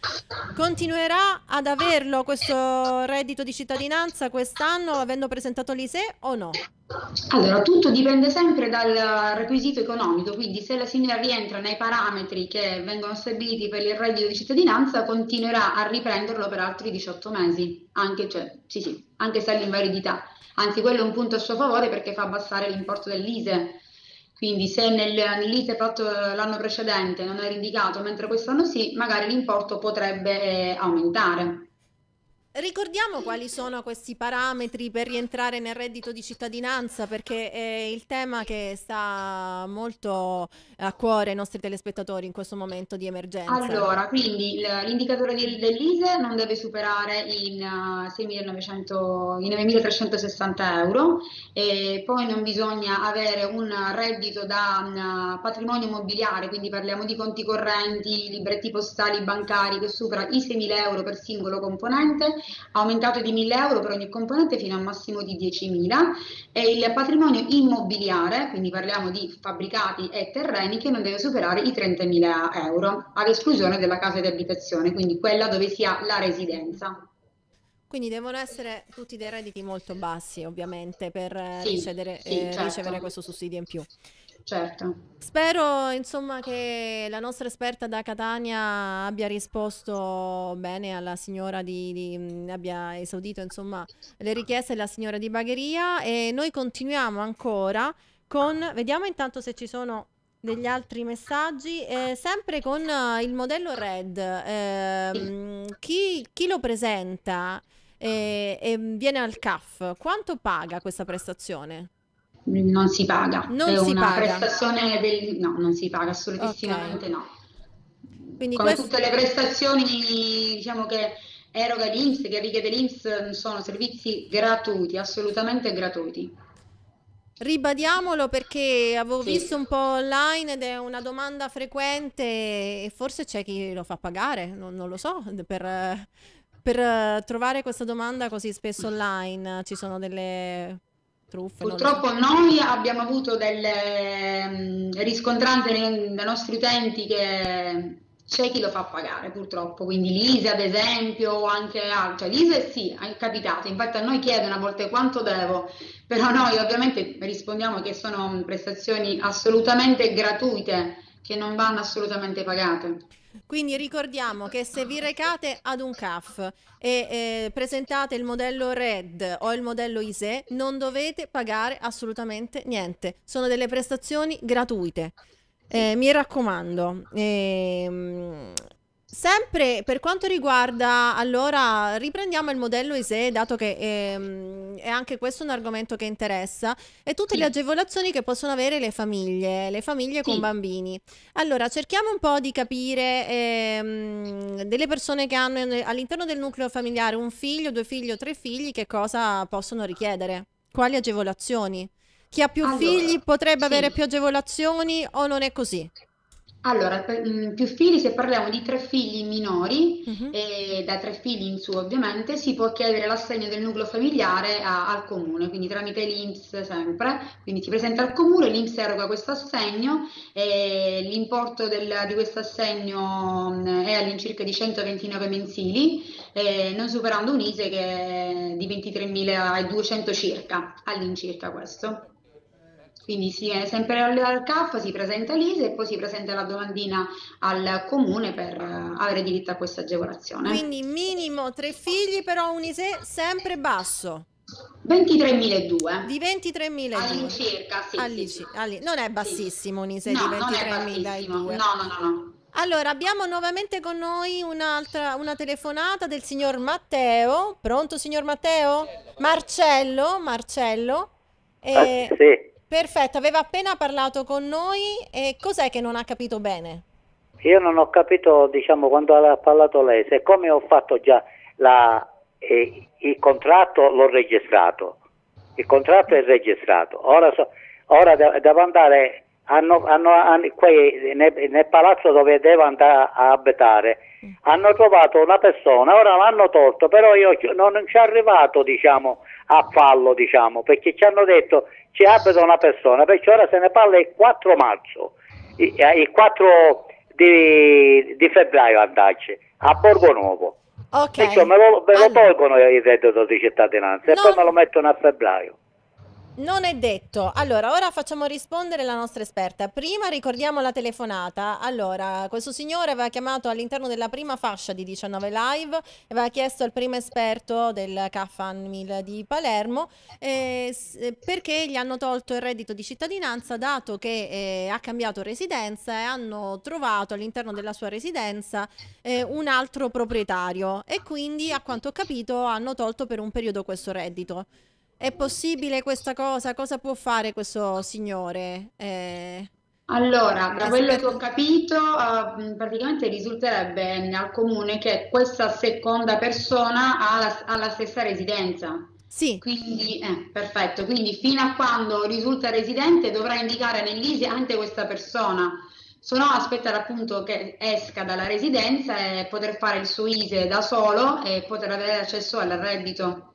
Speaker 1: Continuerà ad averlo questo reddito di cittadinanza quest'anno avendo presentato l'ISE o no?
Speaker 9: Allora, tutto dipende sempre dal requisito economico, quindi se la signora rientra nei parametri che vengono stabiliti per il reddito di cittadinanza, continuerà a riprenderlo per altri 18 mesi, anche, cioè, sì, sì, anche se ha l'invalidità. Anzi, quello è un punto a suo favore perché fa abbassare l'importo dell'ISE. Quindi se nel, nell'ISE fatto l'anno precedente non era indicato, mentre quest'anno sì, magari l'importo potrebbe eh, aumentare.
Speaker 1: Ricordiamo quali sono questi parametri per rientrare nel reddito di cittadinanza, perché è il tema che sta molto a cuore ai nostri telespettatori in questo momento di emergenza.
Speaker 9: Allora, quindi l'indicatore di- dell'ISE non deve superare i 6.900 i 9.360 euro e poi non bisogna avere un reddito da uh, patrimonio immobiliare, quindi parliamo di conti correnti, libretti postali, bancari che supera i 6.000 euro per singolo componente aumentato di 1000 euro per ogni componente fino a un massimo di 10.000 e il patrimonio immobiliare, quindi parliamo di fabbricati e terreni che non deve superare i 30.000 euro, ad esclusione della casa di abitazione, quindi quella dove si ha la residenza.
Speaker 1: Quindi devono essere tutti dei redditi molto bassi, ovviamente, per eh,
Speaker 9: Sì,
Speaker 1: ricevere,
Speaker 9: sì,
Speaker 1: eh,
Speaker 9: certo.
Speaker 1: ricevere questo sussidio in più.
Speaker 9: Certo.
Speaker 1: Spero, insomma, che la nostra esperta da Catania abbia risposto bene alla signora di, di- abbia esaudito, insomma, le richieste della signora di Bagheria e noi continuiamo ancora con, vediamo intanto se ci sono degli altri messaggi, eh, sempre con eh, il modello Red. Ehm, chi, chi lo presenta eh, e viene al CAF, quanto paga questa prestazione?
Speaker 9: Non si paga,
Speaker 1: Non
Speaker 9: è
Speaker 1: si
Speaker 9: una
Speaker 1: paga.
Speaker 9: prestazione del... no, non si paga assolutissimamente no.
Speaker 1: Quindi
Speaker 9: Come
Speaker 1: questo-
Speaker 9: tutte le prestazioni, diciamo che eroga l'INPS, che richiede l'INPS, sono servizi gratuiti, assolutamente gratuiti.
Speaker 1: Ribadiamolo perché avevo
Speaker 9: Sì.
Speaker 1: visto un po' online ed è una domanda frequente e forse c'è chi lo fa pagare, non, non lo so, per, per, eh, trovare questa domanda così spesso online ci sono delle truffe.
Speaker 9: Purtroppo noi abbiamo avuto delle mm, riscontranze nei- dai nostri utenti che c'è chi lo fa pagare purtroppo, quindi l'ISE ad esempio o anche altro. Cioè, L'ISE sì, è capitato, infatti a noi chiedono a volte quanto devo, però noi ovviamente rispondiamo che sono prestazioni assolutamente gratuite, che non vanno assolutamente pagate.
Speaker 1: Quindi ricordiamo che se vi recate ad un CAF e eh, presentate il modello RED o il modello ISE, non dovete pagare assolutamente niente. Sono delle prestazioni gratuite. Eh, mi raccomando. Ehm, sempre per quanto riguarda, allora riprendiamo il modello ISE, dato che ehm, è anche questo un argomento che interessa, e tutte le agevolazioni che possono avere le famiglie, le famiglie con
Speaker 9: Sì.
Speaker 1: bambini. Allora, cerchiamo un po' di capire ehm, delle persone che hanno all'interno del nucleo familiare un figlio, due figli o tre figli, che cosa possono richiedere? Quali agevolazioni? Chi ha più
Speaker 9: Allora,
Speaker 1: figli potrebbe
Speaker 9: sì.
Speaker 1: avere più agevolazioni o non è così?
Speaker 9: Allora, per- mm, più figli, se parliamo di tre figli minori,
Speaker 1: Mhm.
Speaker 9: e da tre figli in su ovviamente, si può chiedere l'assegno del nucleo familiare a- al comune, quindi tramite l'INPS sempre, quindi si presenta al comune, l'INPS eroga questo assegno l'importo del- di questo assegno mm, è all'incirca di 129 mensili, eh, non superando un ISE che è di 23.200 circa, all'incirca questo. Quindi si è sempre al, al CAF, si presenta l'ISE e poi si presenta la domandina al comune per eh, avere diritto a questa agevolazione.
Speaker 1: Quindi minimo tre figli, però un ISE sempre basso,
Speaker 9: 23.200
Speaker 1: di 23.000
Speaker 9: all'incirca, sì, sì,
Speaker 1: All'ici-
Speaker 9: sì.
Speaker 1: alli- non è bassissimo un ISE
Speaker 9: No,
Speaker 1: di
Speaker 9: non è bassissimo.
Speaker 1: 23.002.
Speaker 9: No, no, no, no.
Speaker 1: Allora, abbiamo nuovamente con noi un'altra una telefonata del signor Matteo. Pronto, signor Matteo? Marcello, Marcello. Eh,
Speaker 7: Ah, sì,
Speaker 1: Perfetto, aveva appena parlato con noi e cos'è che non ha capito bene?
Speaker 7: io non ho capito, diciamo, quando ha parlato lei, siccome ho fatto già la, eh, il contratto, l'ho registrato, il contratto è registrato, ora, so- ora de- devo andare, hanno, hanno, hanno- qui nel, nel palazzo dove devo andare a abitare, hanno trovato una persona, ora l'hanno tolto, però io non ci è arrivato, diciamo, a fallo, diciamo, perché ci hanno detto ci abita una persona, perciò ora se ne parla il 4 marzo, il, eh, il 4 di, di febbraio andarci, a Borgo Nuovo.
Speaker 1: Ok.
Speaker 7: Perciò me lo, me lo
Speaker 1: Allora,
Speaker 7: tolgono il reddito di cittadinanza e
Speaker 1: No.
Speaker 7: poi me lo mettono a febbraio.
Speaker 1: Non è detto. Allora, ora facciamo rispondere la nostra esperta. Prima ricordiamo la telefonata. Allora, questo signore aveva chiamato all'interno della prima fascia di 19 live, aveva chiesto al primo esperto del Caffan Mill di Palermo eh, eh, perché gli hanno tolto il reddito di cittadinanza dato che eh, ha cambiato residenza e hanno trovato all'interno della sua residenza eh, un altro proprietario e quindi, a quanto ho capito, hanno tolto per un periodo questo reddito. È possibile questa cosa? Cosa può fare questo signore? Eh,
Speaker 9: Allora, da quello che ho capito, eh, praticamente risulterebbe al comune che questa seconda persona ha la, ha la stessa residenza.
Speaker 1: Sì,
Speaker 9: Quindi, eh, perfetto. Quindi fino a quando risulta residente dovrà indicare nell'ISEE anche questa persona. Se no, aspettare appunto che esca dalla residenza e poter fare il suo ISEE da solo e poter avere accesso al reddito.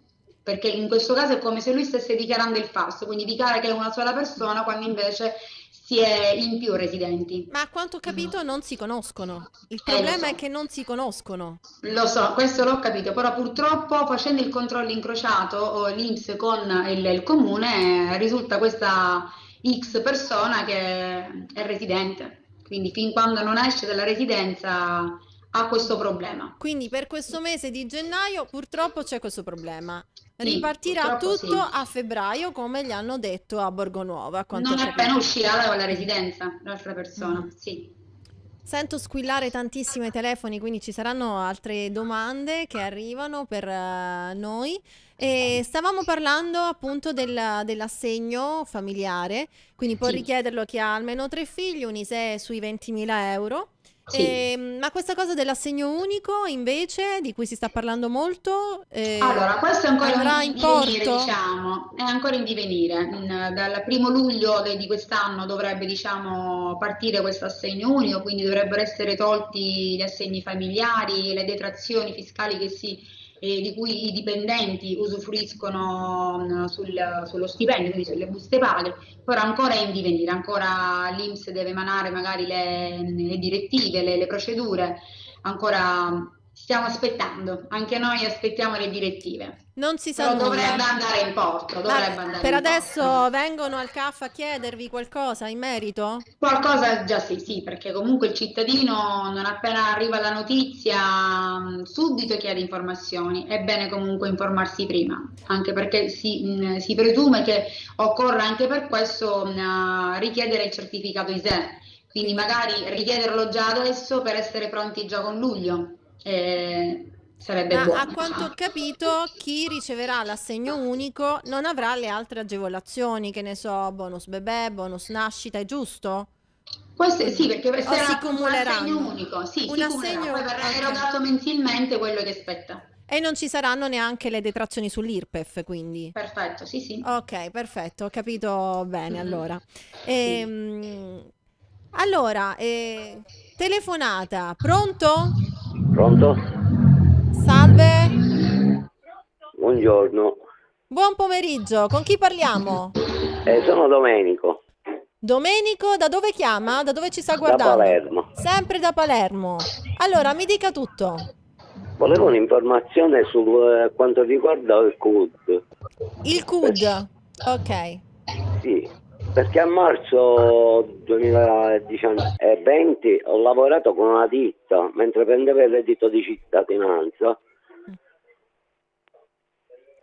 Speaker 9: Perché in questo caso è come se lui stesse dichiarando il falso, quindi dichiara che è una sola persona quando invece si è in più residenti.
Speaker 1: ma a quanto ho capito non si conoscono. Il
Speaker 9: Eh,
Speaker 1: problema
Speaker 9: so.
Speaker 1: è che non si conoscono.
Speaker 9: Lo so, questo l'ho capito, però purtroppo facendo il controllo incrociato o l'INPS con il, il comune eh, risulta questa X persona che è residente, quindi fin quando non esce dalla residenza ha questo problema.
Speaker 1: Quindi per questo mese di gennaio purtroppo c'è questo problema.
Speaker 9: Sì,
Speaker 1: Ripartirà tutto
Speaker 9: sì.
Speaker 1: a febbraio, come gli hanno detto a Borgonuovo, a quanto ho
Speaker 9: Non appena uscirà dalla residenza l'altra persona,
Speaker 1: Mm.
Speaker 9: sì.
Speaker 1: Sento squillare tantissimi telefoni, quindi ci saranno altre domande che arrivano per eh, noi. E stavamo parlando appunto del- dell'assegno familiare, quindi può
Speaker 9: Sì.
Speaker 1: richiederlo chi ha almeno tre figli, un ISEE sui 20.000 euro.
Speaker 9: Sì.
Speaker 1: Ehm, ma questa cosa dell'assegno unico, invece, di cui si sta parlando molto, eh,
Speaker 9: Allora, questo è ancora in
Speaker 1: in
Speaker 9: divenire,
Speaker 1: porto?
Speaker 9: diciamo, è ancora in divenire. In- dal primo luglio di quest'anno dovrebbe, diciamo, partire questo assegno unico, quindi dovrebbero essere tolti gli assegni familiari, le detrazioni fiscali che si, eh, di cui i dipendenti usufruiscono mm, sul- sullo stipendio, quindi sulle buste paga, però ancora è in divenire, ancora l'INPS deve emanare magari le, le direttive, le, le procedure, ancora stiamo aspettando, anche noi aspettiamo le direttive.
Speaker 1: Non si sa
Speaker 9: Però
Speaker 1: nulla.
Speaker 9: dovrebbe andare in porto, dovrebbe andare
Speaker 1: per adesso
Speaker 9: porto.
Speaker 1: vengono al CAF a chiedervi qualcosa in merito?
Speaker 9: Qualcosa già sì, sì, perché comunque il cittadino non appena arriva la notizia mh, subito chiede informazioni, è bene comunque informarsi prima, anche perché si, mh, si presume che occorra anche per questo mh, richiedere il certificato ISEE, quindi magari richiederlo già adesso per essere pronti già con luglio, eh, sarebbe
Speaker 1: Ma
Speaker 9: buono.
Speaker 1: a quanto ho capito, chi riceverà l'assegno unico non avrà le altre agevolazioni, che ne so, bonus bebè, bonus nascita, è giusto?
Speaker 9: Questo sì, perché
Speaker 1: O
Speaker 9: sarà
Speaker 1: si
Speaker 9: un assegno unico, sì,
Speaker 1: Un
Speaker 9: si
Speaker 1: assegno-
Speaker 9: poi verrà
Speaker 1: ok.
Speaker 9: erogato mensilmente quello che spetta.
Speaker 1: E non ci saranno neanche le detrazioni sull'IRPEF, quindi.
Speaker 9: Perfetto, sì, sì.
Speaker 1: Ok, perfetto, ho capito bene
Speaker 9: Mhm.
Speaker 1: allora. Ehm, allora, eh, telefonata, pronto?
Speaker 12: Pronto?
Speaker 1: Salve,
Speaker 12: Buongiorno,
Speaker 1: buon pomeriggio, con chi parliamo?
Speaker 12: Eh, sono Domenico,
Speaker 1: Domenico, da dove chiama? Da dove ci sta
Speaker 12: da
Speaker 1: guardando?
Speaker 12: Palermo.
Speaker 1: Sempre da Palermo. Allora, mi dica tutto.
Speaker 12: Volevo un'informazione su eh, quanto riguarda il CUD.
Speaker 1: Il CUD. Ok.
Speaker 12: Sì, perché a marzo 2020 ho lavorato con una ditta mentre prendevo il reddito di cittadinanza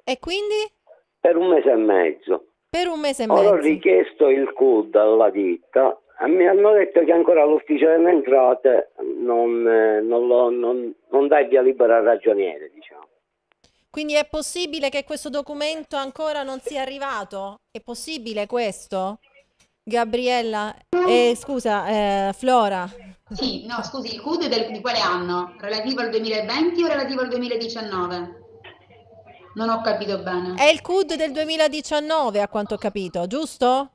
Speaker 1: E quindi
Speaker 12: per un mese e mezzo.
Speaker 1: per un mese e
Speaker 12: Ora ho
Speaker 1: mezzo.
Speaker 12: richiesto il CUD alla ditta e mi hanno detto che ancora l'ufficio delle entrate non, eh, non, lo- non- non dà via libera al ragioniere, diciamo.
Speaker 1: Quindi è possibile che questo documento ancora non sia arrivato? È possibile questo? Gabriella, eh, scusa, eh, Flora.
Speaker 9: Sì, no, scusi, il CUD del- di quale anno? Relativo al 2020 o relativo al 2019? Non ho capito bene.
Speaker 1: È il CUD del 2019, a quanto ho capito, giusto?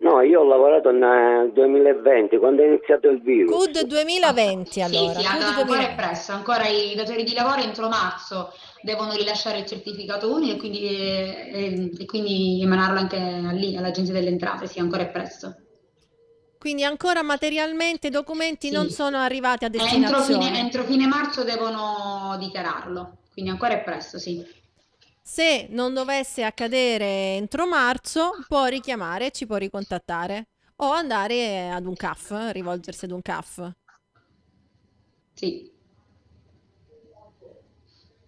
Speaker 12: No, io ho lavorato nel 2020 quando è iniziato il virus.
Speaker 1: CUD 2020,
Speaker 9: Sì,
Speaker 1: allora.
Speaker 9: sì,
Speaker 1: CUD
Speaker 9: allora,
Speaker 1: 2020.
Speaker 9: ancora è presto, ancora i datori di lavoro entro marzo devono rilasciare il certificato unico e quindi, eh, e- e quindi emanarlo anche lì, all'Agenzia delle Entrate, sì, ancora è presto.
Speaker 1: Quindi ancora materialmente i documenti
Speaker 9: Sì.
Speaker 1: non sono arrivati a
Speaker 9: Entro
Speaker 1: destinazione.
Speaker 9: fine, entro fine marzo devono dichiararlo, quindi ancora è presto, sì.
Speaker 1: Se non dovesse accadere entro marzo, può richiamare, ci può ricontattare o andare ad un CAF, rivolgersi ad un CAF.
Speaker 9: Sì.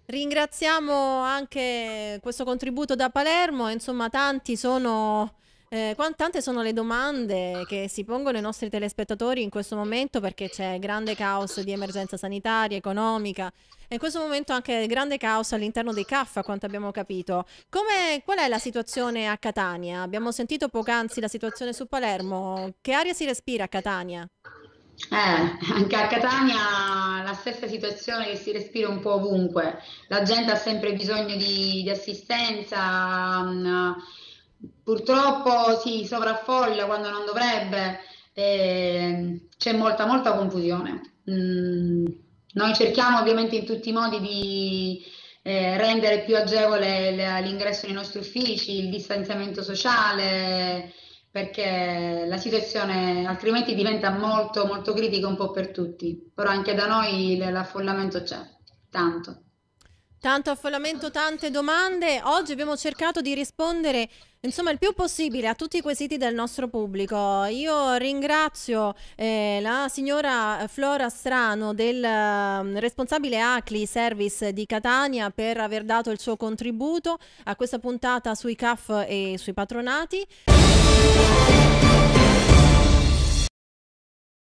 Speaker 1: Ringraziamo anche questo contributo da Palermo, insomma tanti sono, eh, quan- tante sono le domande che si pongono i nostri telespettatori in questo momento perché c'è grande caos di emergenza sanitaria, economica e in questo momento anche grande caos all'interno dei CAF, a quanto abbiamo capito. Come, qual è la situazione a Catania? Abbiamo sentito poc'anzi la situazione su Palermo. Che aria si respira a Catania?
Speaker 9: Eh, anche a Catania la stessa situazione che si respira un po' ovunque. La gente ha sempre bisogno di, di assistenza, mh, purtroppo si sovraffolla quando non dovrebbe, e c'è molta, molta confusione. Mm, noi cerchiamo ovviamente in tutti i modi di eh, rendere più agevole l'ingresso nei nostri uffici, il distanziamento sociale, perché la situazione altrimenti diventa molto, molto critica un po' per tutti. Però anche da noi l'affollamento c'è, tanto.
Speaker 1: Tanto affollamento, tante domande. Oggi abbiamo cercato di rispondere, insomma, il più possibile a tutti i quesiti del nostro pubblico. Io ringrazio eh, la signora Flora Strano, del eh, responsabile ACLI Service di Catania, per aver dato il suo contributo a questa puntata sui CAF e sui patronati.